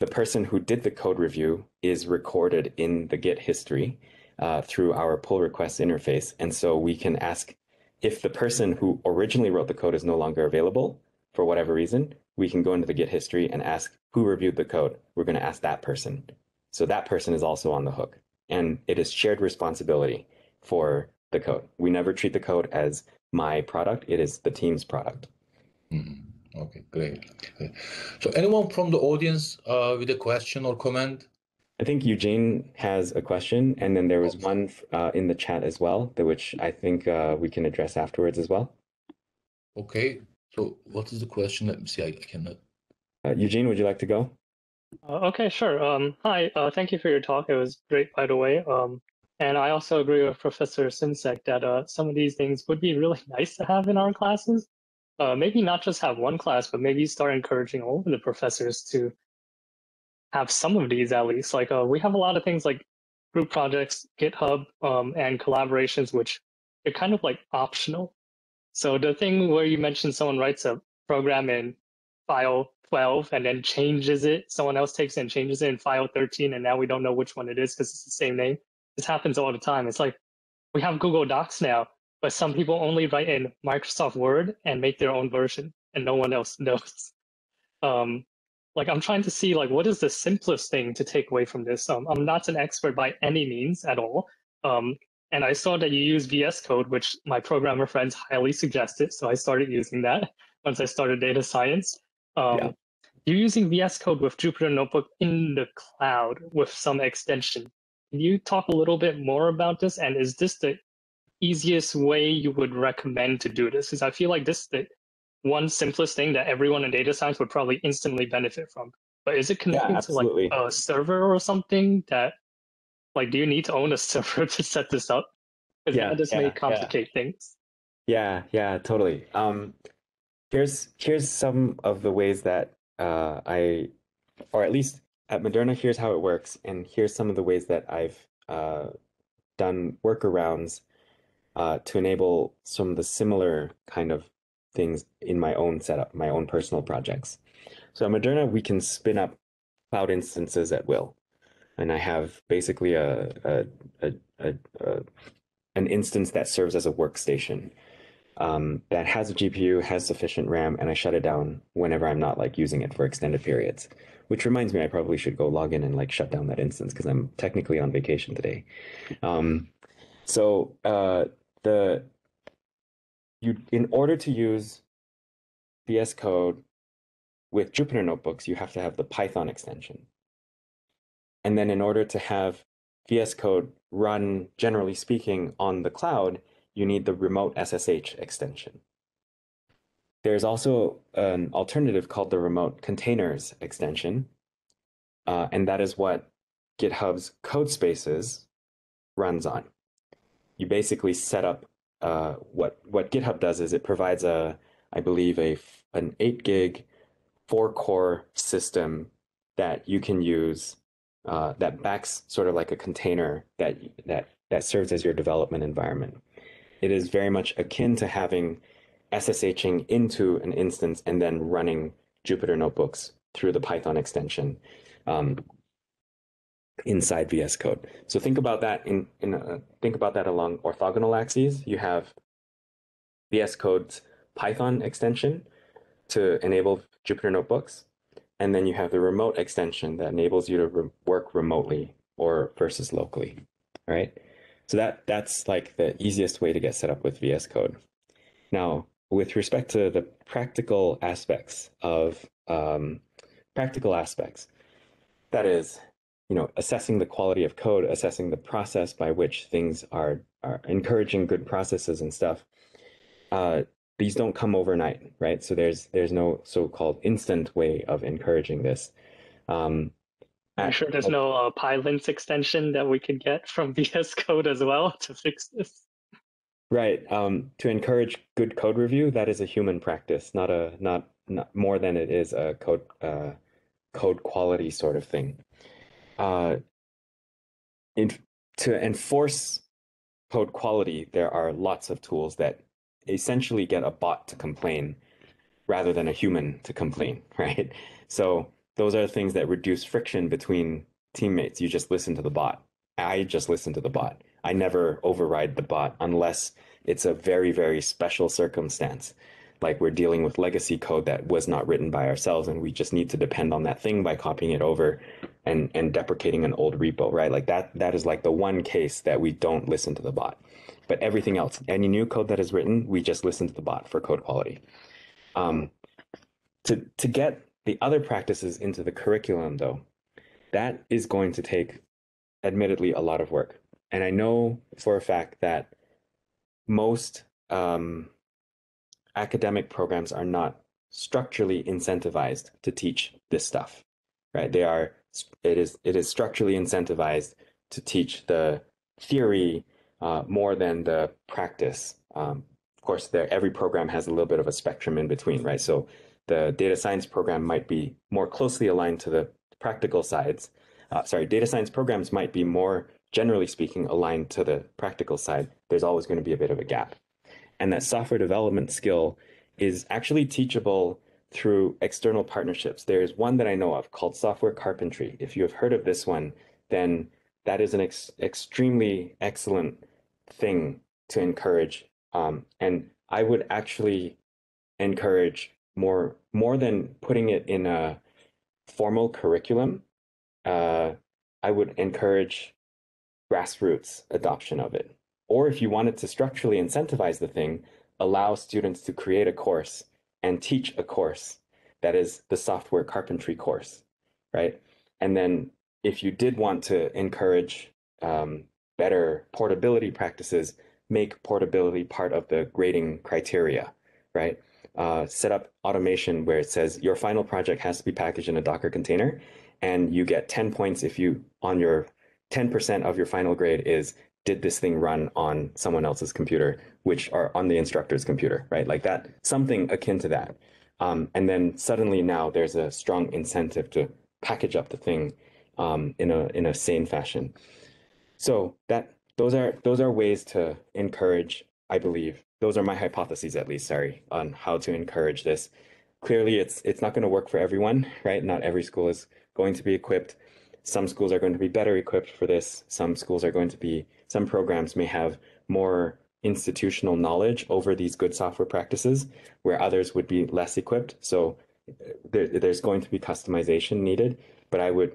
The person who did the code review is recorded in the Git history uh, through our pull request interface. And so we can ask if the person who originally wrote the code is no longer available for whatever reason, we can go into the Git history and ask who reviewed the code. We're going to ask that person. So that person is also on the hook and it is shared responsibility for the code. We never treat the code as my product, it is the team's product. Mm-hmm. Okay, great. Okay. So, anyone from the audience uh, with a question or comment? I think Eugene has a question, and then there was one uh, in the chat as well, which I think uh, we can address afterwards as well. Okay, so what is the question? Let me see. I, I cannot. Uh, Eugene, would you like to go? Uh, okay, sure. Um, hi, uh, thank you for your talk. It was great, by the way. Um, and I also agree with Professor Simsek that uh, some of these things would be really nice to have in our classes. Uh, maybe not just have one class, but maybe start encouraging all of the professors to have some of these at least. Like uh, we have a lot of things like group projects, GitHub, um, and collaborations, which are kind of like optional. So the thing where you mentioned someone writes a program in file 12 and then changes it. Someone else takes and changes it in file 13, and now we don't know which one it is because it's the same name. This happens all the time. It's like we have Google Docs now, but some people only write in Microsoft Word and make their own version, and no one else knows. Um, like I'm trying to see like what is the simplest thing to take away from this. Um, I'm not an expert by any means at all. Um, and I saw that you use VS Code, which my programmer friends highly suggested, so I started using that once I started data science. Um, yeah. You're using VS Code with Jupyter Notebook in the cloud with some extension. Can you talk a little bit more about this? And is this the easiest way you would recommend to do this? Because I feel like this is the one simplest thing that everyone in data science would probably instantly benefit from. But is it connected yeah, to like a server or something that, like, do you need to own a server to set this up? Because yeah, that just yeah, may complicate yeah. things. Yeah, yeah, totally. Um, here's here's some of the ways that uh, I, or at least at Moderna, here's how it works, and here's some of the ways that I've uh, done workarounds uh, to enable some of the similar kind of things in my own setup, my own personal projects. So at Moderna, we can spin up cloud instances at will, and I have basically a, a, a, a, a an instance that serves as a workstation um, that has a GPU, has sufficient RAM, and I shut it down whenever I'm not like using it for extended periods. Which reminds me, I probably should go log in and like shut down that instance because I'm technically on vacation today. Um, so uh, the you in order to use VS Code with Jupyter notebooks, you have to have the Python extension. And then in order to have VS Code run, generally speaking, on the cloud, you need the remote SSH extension. There's also an alternative called the remote containers extension, uh, and that is what GitHub's Codespaces runs on. You basically set up uh, what what GitHub does is it provides a, I believe a an eight gig, four core system that you can use uh, that backs sort of like a container that that that serves as your development environment. It is very much akin to having SSHing into an instance and then running Jupyter notebooks through the Python extension um, inside VS Code. So think about that in in a, think about that along orthogonal axes. You have VS Code's Python extension to enable Jupyter notebooks, and then you have the remote extension that enables you to re work remotely or versus locally. right? So that that's like the easiest way to get set up with VS Code. Now, with respect to the practical aspects of um, practical aspects, that is, you know, assessing the quality of code, assessing the process by which things are are encouraging good processes and stuff. Uh, these don't come overnight, right? So there's there's no so-called instant way of encouraging this. Um, I'm sure there's no uh, PyLint extension that we could get from VS Code as well to fix this. Right. Um, to encourage good code review, that is a human practice, not a not not more than it is a code uh, code quality sort of thing. Uh, in, to enforce code quality, there are lots of tools that essentially get a bot to complain rather than a human to complain, right? So those are things that reduce friction between teammates. You just listen to the bot. I just listen to the bot. I never override the bot unless it's a very, very special circumstance. Like we're dealing with legacy code that was not written by ourselves and we just need to depend on that thing by copying it over and, and deprecating an old repo, right? Like that that is like the one case that we don't listen to the bot. But everything else, any new code that is written, we just listen to the bot for code quality. Um, to to get the other practices into the curriculum, though, that is going to take, admittedly, a lot of work. And I know for a fact that most um, academic programs are not structurally incentivized to teach this stuff, right? They are. It is. It is structurally incentivized to teach the theory uh, more than the practice. Um, of course, there, every program has a little bit of a spectrum in between, right? So the data science program might be more closely aligned to the practical sides. Uh, sorry, data science programs might be more, generally speaking, aligned to the practical side. There's always going to be a bit of a gap. And that software development skill is actually teachable through external partnerships. There is one that I know of called Software Carpentry. If you have heard of this one, then that is an ex extremely excellent thing to encourage. Um, and I would actually encourage more more than putting it in a formal curriculum. Uh, I would encourage grassroots adoption of it. Or if you wanted to structurally incentivize the thing, allow students to create a course and teach a course that is the software carpentry course, right? And then if you did want to encourage um, better portability practices, make portability part of the grading criteria, right? Uh, set up automation where it says your final project has to be packaged in a Docker container, and you get 10 points if you on your 10% of your final grade is did this thing run on someone else's computer, which are on the instructor's computer, right? Like that, something akin to that. Um, and then suddenly now there's a strong incentive to package up the thing um, in a in a sane fashion. So that those are those are ways to encourage, I believe. Those are my hypotheses at least, sorry, on how to encourage this. Clearly it's it's not going to work for everyone, right? Not every school is going to be equipped. Some schools are going to be better equipped for this. Some schools are going to be some programs may have more institutional knowledge over these good software practices where others would be less equipped. So there, there's going to be customization needed, but I would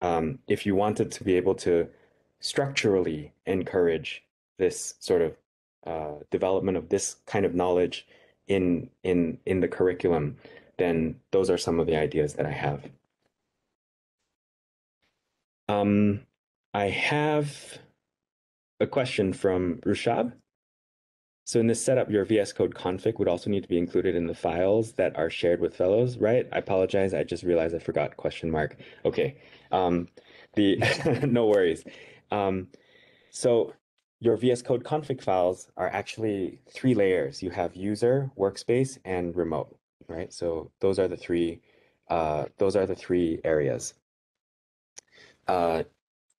um, if you wanted to be able to structurally encourage this sort of uh, development of this kind of knowledge in in in the curriculum, then those are some of the ideas that I have. Um, I have a question from Rushab. So in this setup, your VS Code config would also need to be included in the files that are shared with fellows, right? I apologize. I just realized I forgot question mark. Okay. Um, the no worries. Um, so your VS Code config files are actually three layers. You have user, workspace, and remote, right? So those are the three. Uh, those are the three areas. Uh,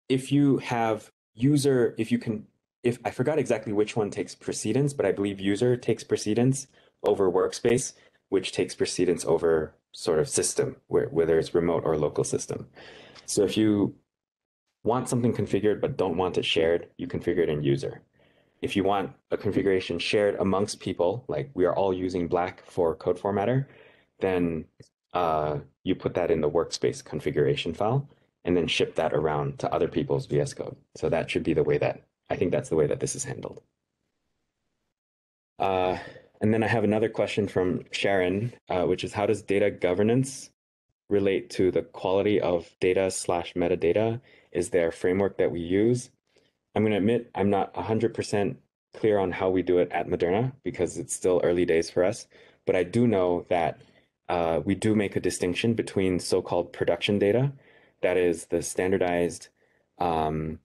if you have user, if you can if I forgot exactly which one takes precedence, but I believe user takes precedence over workspace, which takes precedence over sort of system, where, whether it's remote or local system. So if you want something configured but don't want it shared, you configure it in user. If you want a configuration shared amongst people, like we are all using black for code formatter, then uh, you put that in the workspace configuration file and then ship that around to other people's VS Code. So that should be the way that I think that's the way that this is handled. Uh, and then I have another question from Sharon, uh, which is how does data governance relate to the quality of data slash metadata? Is there a framework that we use? I'm going to admit I'm not 100% clear on how we do it at Moderna because it's still early days for us. But I do know that uh, we do make a distinction between so-called production data, that is the standardized um,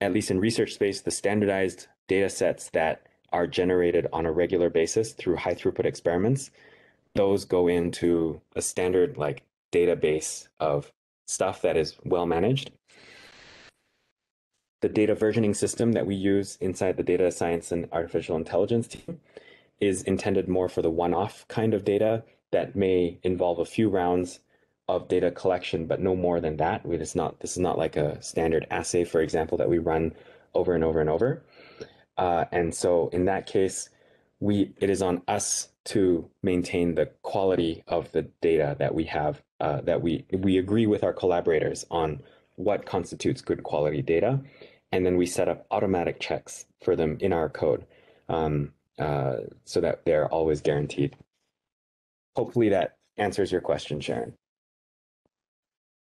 at least in research space, the standardized data sets that are generated on a regular basis through high throughput experiments, those go into a standard like database of stuff that is well managed. The data versioning system that we use inside the data science and artificial intelligence team is intended more for the one-off kind of data that may involve a few rounds of data collection, but no more than that. It's not, this is not like a standard assay, for example, that we run over and over and over. Uh, and so in that case, we it is on us to maintain the quality of the data that we have, uh, that we, we agree with our collaborators on what constitutes good quality data. And then we set up automatic checks for them in our code um, uh, so that they're always guaranteed. Hopefully that answers your question, Sharon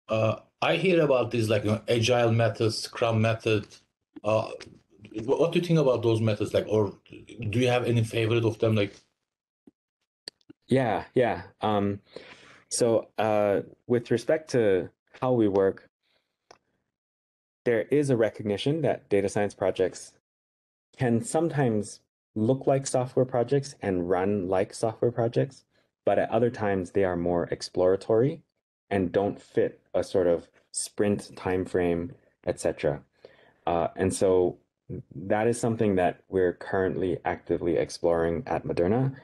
uh, I hear about these like you know, agile methods, Scrum method. What, what do you think about those methods? Like, or do you have any favorite of them? Like, yeah, yeah. Um, so uh, with respect to how we work, there is a recognition that data science projects can sometimes look like software projects and run like software projects, but at other times they are more exploratory and don't fit a sort of sprint time frame, etc. Uh, and so that is something that we're currently actively exploring at Moderna.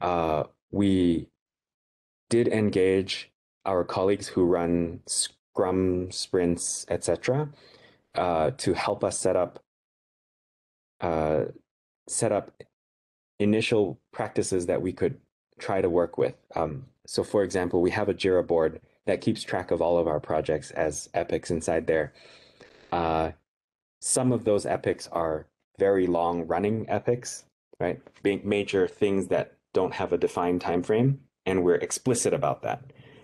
Uh, we did engage our colleagues who run Scrum sprints, etc., uh, to help us set up uh, set up initial practices that we could try to work with. Um, so, for example, we have a Jira board that keeps track of all of our projects as epics inside there. Uh, some of those epics are very long running epics, right? Big major things that don't have a defined time frame, and we're explicit about that.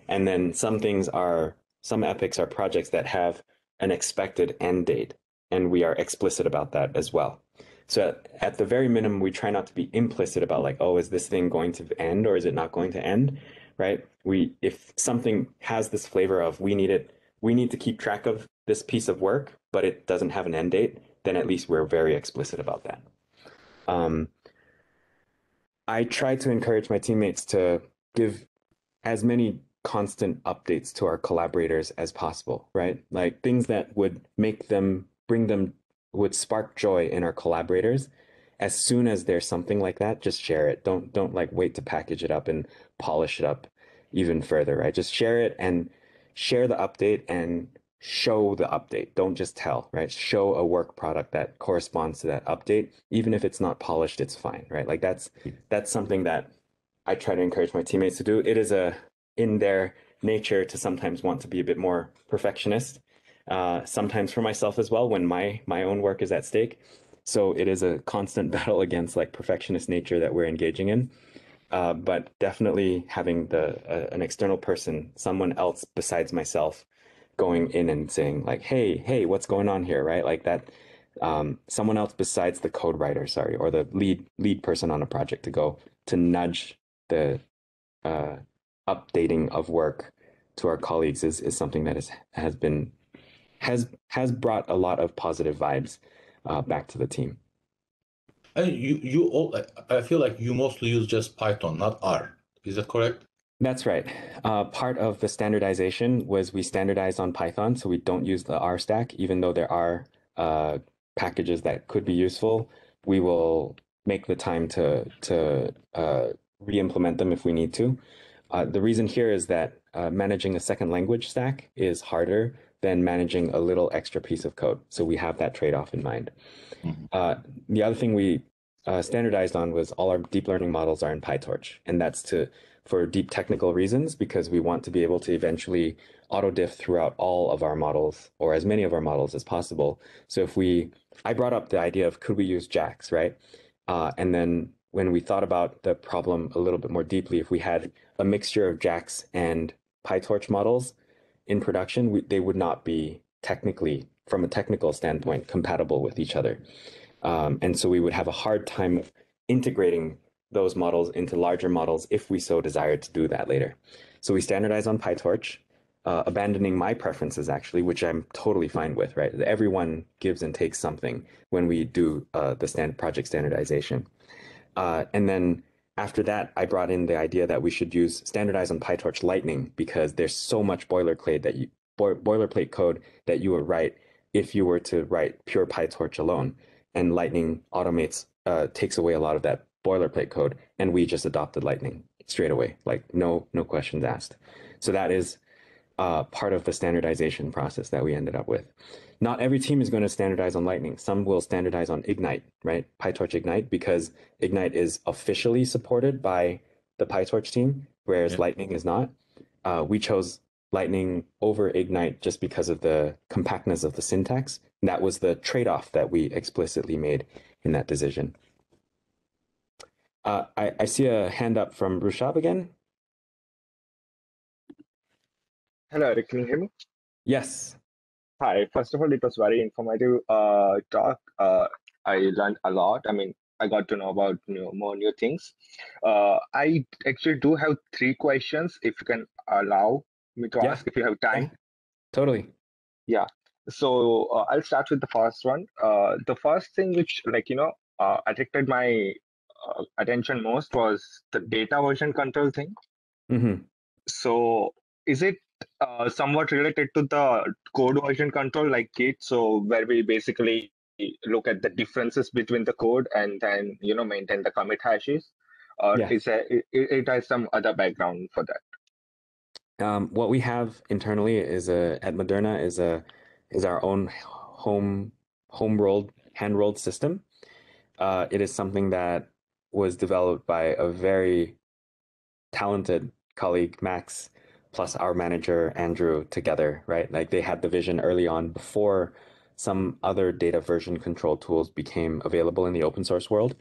And then some things are some epics are projects that have an expected end date, and we are explicit about that as well. So at the very minimum, we try not to be implicit about like, oh, is this thing going to end or is it not going to end? right? We if something has this flavor of we need it, we need to keep track of this piece of work, but it doesn't have an end date, then at least we're very explicit about that. Um, I try to encourage my teammates to give as many constant updates to our collaborators as possible, right? Like things that would make them bring them would spark joy in our collaborators as soon as there's something like that, just share it. Don't don't like wait to package it up and polish it up even further, right? Just share it and share the update and show the update. Don't just tell, right? Show a work product that corresponds to that update. Even if it's not polished, it's fine, right? Like that's that's something that I try to encourage my teammates to do. It is a in their nature to sometimes want to be a bit more perfectionist. Uh, sometimes for myself as well, when my my own work is at stake. So it is a constant battle against like perfectionist nature that we're engaging in. Uh, but definitely having the uh, an external person, someone else besides myself, going in and saying like, "Hey, hey, what's going on here?" Right? Like that. Um, someone else besides the code writer, sorry, or the lead lead person on a project to go to nudge the uh, updating of work to our colleagues is, is something that is, has been has has brought a lot of positive vibes uh, back to the team. And you you all I feel like you mostly use just Python, not R. Is that correct? That's right. Uh, part of the standardization was we standardized on Python, so we don't use the R stack, even though there are uh, packages that could be useful. We will make the time to to uh, re-implement them if we need to. Uh, the reason here is that uh, managing a second language stack is harder than managing a little extra piece of code. So we have that trade-off in mind. Mm-hmm. Uh, the other thing we uh, standardized on was all our deep learning models are in PyTorch, and that's to for deep technical reasons because we want to be able to eventually auto diff throughout all of our models or as many of our models as possible. So if we, I brought up the idea of could we use JAX, right? Uh, and then when we thought about the problem a little bit more deeply, if we had a mixture of JAX and PyTorch models in production, we, they would not be technically, from a technical standpoint, compatible with each other. Um, and so we would have a hard time integrating those models into larger models if we so desired to do that later. So we standardize on PyTorch, uh, abandoning my preferences actually, which I'm totally fine with, right? Everyone gives and takes something when we do uh, the stand project standardization. Uh, and then after that, I brought in the idea that we should use standardize on PyTorch Lightning because there's so much boilerplate that you bo boilerplate code that you would write if you were to write pure PyTorch alone. And Lightning automates, uh, takes away a lot of that boilerplate code, and we just adopted Lightning straight away, like no no questions asked. So that is uh, part of the standardization process that we ended up with. Not every team is going to standardize on Lightning. Some will standardize on Ignite, right? PyTorch Ignite, because Ignite is officially supported by the PyTorch team, whereas yeah. Lightning is not. Uh, we chose Lightning over Ignite just because of the compactness of the syntax. And that was the trade off that we explicitly made in that decision. Uh, I, I see a hand up from Rushab again. Hello, Eric. Can you hear me? Yes. Hi. First of all, it was very informative uh, talk. Uh, I learned a lot. I mean, I got to know about new, more new things. Uh, I actually do have three questions. If you can allow to yeah. ask, if you have time. Totally. Yeah. So uh, I'll start with the first one. Uh, the first thing which, like you know, uh, attracted my uh, attention most was the data version control thing. Mm-hmm. So is it uh, somewhat related to the code version control like Git? So where we basically look at the differences between the code and then you know maintain the commit hashes, or yeah. is there, it, it has some other background for that? Um, what we have internally is a at Moderna is a is our own home home rolled hand rolled system. Uh, it is something that was developed by a very talented colleague, Max, plus our manager, Andrew, together, right? Like they had the vision early on before some other data version control tools became available in the open source world.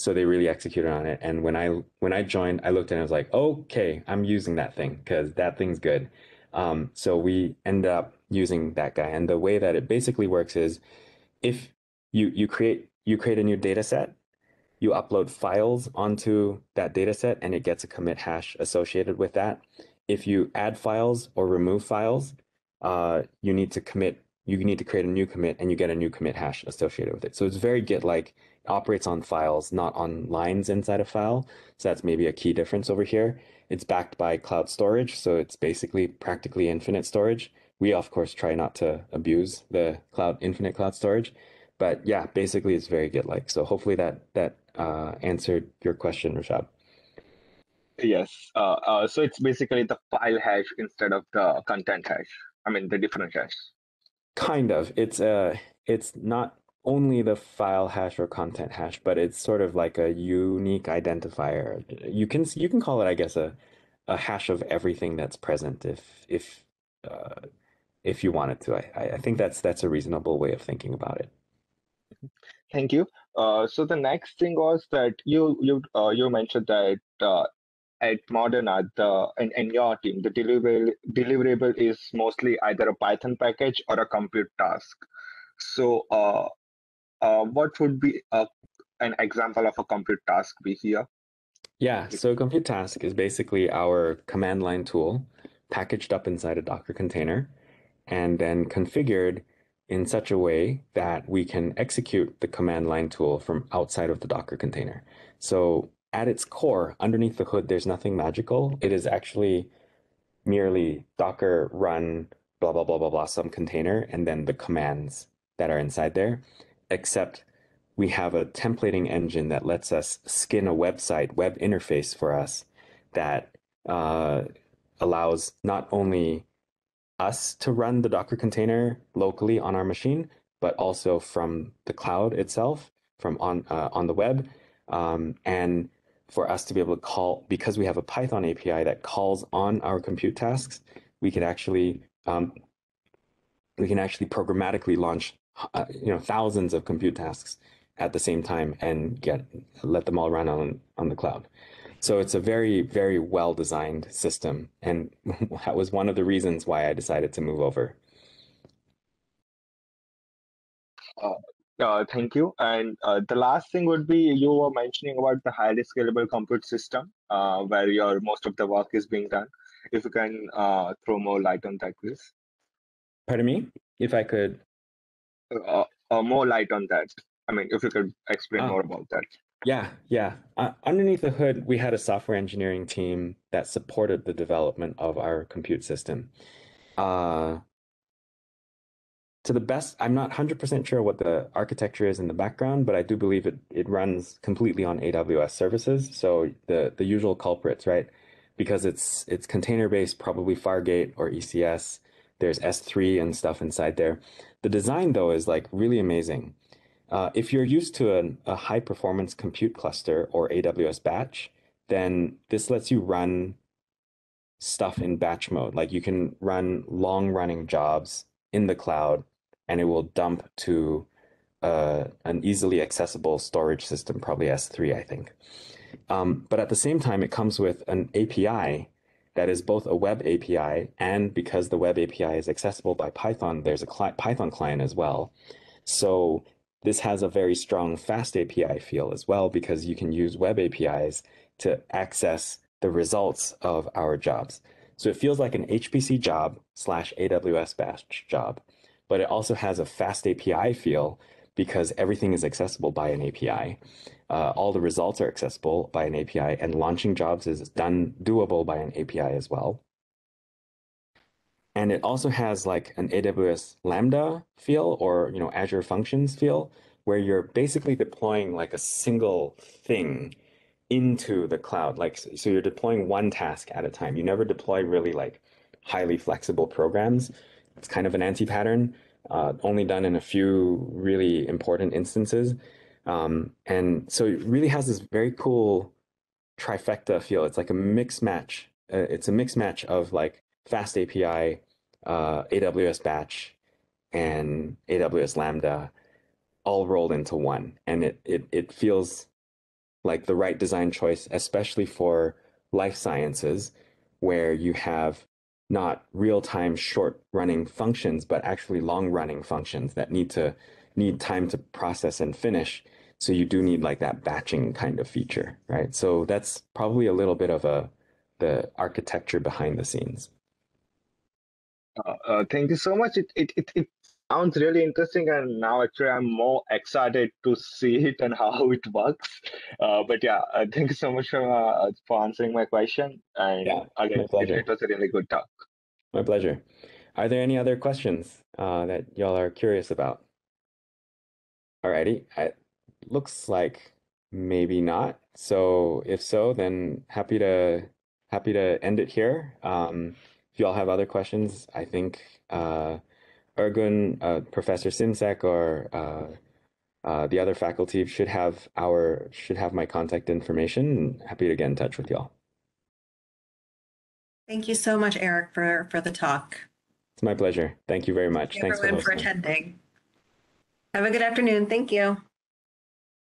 So they really executed on it. And when I when I joined, I looked and I was like, okay, I'm using that thing because that thing's good. Um, so we end up using that guy. And the way that it basically works is if you you create you create a new data set you upload files onto that data set and it gets a commit hash associated with that. If you add files or remove files, uh, you need to commit, you need to create a new commit and you get a new commit hash associated with it. So it's very Git-like, operates on files, not on lines inside a file. So that's maybe a key difference over here. It's backed by cloud storage, so it's basically practically infinite storage. We of course try not to abuse the cloud infinite cloud storage, but yeah, basically it's very Git-like. So hopefully that that uh, answered your question, Rashad. Yes. Uh, uh, so it's basically the file hash instead of the content hash. I mean, the different hash. Kind of. It's uh, it's not only the file hash or content hash, but it's sort of like a unique identifier. You can you can call it, I guess, a a hash of everything that's present if if uh, if you wanted to. I I think that's that's a reasonable way of thinking about it. Thank you. Uh, so the next thing was that you you uh, you mentioned that uh, at Moderna, the in, in your team, the deliverable deliverable is mostly either a Python package or a compute task. So, uh, uh, what would be a, an example of a compute task be here? Yeah, so compute task is basically our command line tool packaged up inside a Docker container and then configured in such a way that we can execute the command line tool from outside of the Docker container. So at its core, underneath the hood, there's nothing magical. It is actually merely Docker run blah, blah, blah, blah, blah, some container, and then the commands that are inside there, except we have a templating engine that lets us skin a website, web interface for us that uh, allows not only us to run the Docker container locally on our machine, but also from the cloud itself, from on uh, on the web, um, and for us to be able to call because we have a Python API that calls on our compute tasks, we can actually um, we can actually programmatically launch uh, you know thousands of compute tasks at the same time and get let them all run on on the cloud. So it's a very very well designed system, and that was one of the reasons why I decided to move over. Uh, uh, thank you. And uh, the last thing would be you were mentioning about the highly scalable compute system, uh, where your most of the work is being done. If you can uh, throw more light on that, please. Pardon me, if I could. Uh, uh, more light on that. I mean, if you could explain Ah. more about that. Yeah, yeah. Uh, underneath the hood, we had a software engineering team that supported the development of our compute system. Uh, to the best, I'm not 100% sure what the architecture is in the background, but I do believe it, it runs completely on AWS services. So the, the usual culprits, right? Because it's it's container based, probably Fargate or ECS. There's S3 and stuff inside there. The design though is like really amazing. Uh, if you're used to an, a high performance compute cluster or AWS batch, then this lets you run stuff in batch mode. Like you can run long running jobs in the cloud and it will dump to uh, an easily accessible storage system, probably S3, I think. Um, but at the same time, it comes with an API that is both a web API and because the web API is accessible by Python, there's a cli- Python client as well. So this has a very strong FastAPI feel as well because you can use web APIs to access the results of our jobs. So it feels like an HPC job slash AWS batch job, but it also has a FastAPI feel because everything is accessible by an API. Uh, all the results are accessible by an API, and launching jobs is done doable by an API as well. And it also has like an AWS Lambda feel or you know Azure Functions feel, where you're basically deploying like a single thing into the cloud. Like so you're deploying one task at a time. You never deploy really like highly flexible programs. It's kind of an anti-pattern, uh, only done in a few really important instances. Um, and so it really has this very cool trifecta feel. It's like a mix match. Uh, it's a mix match of like FastAPI, uh, AWS batch, and AWS Lambda all rolled into one. And it, it, it feels like the right design choice, especially for life sciences, where you have not real-time short running functions, but actually long running functions that need to need time to process and finish. So you do need like that batching kind of feature, right? So that's probably a little bit of a the architecture behind the scenes. Uh, uh, thank you so much. It, it it it sounds really interesting, and now actually I'm more excited to see it and how it works. Uh, but yeah, uh, thank you so much for uh, for answering my question. And Yeah, again, it, pleasure. it was a really good talk. My pleasure. Are there any other questions uh, that y'all are curious about? Alrighty, it looks like maybe not. So if so, then happy to happy to end it here. Um, if y'all have other questions, I think uh, Ergun, uh, Professor Simsek, or uh, uh, the other faculty should have our should have my contact information. Happy to get in touch with y'all. Thank you so much, Eric, for, for the talk. It's my pleasure. Thank you very much. Thank you Thanks for everyone for hosting. attending. Have a good afternoon. Thank you.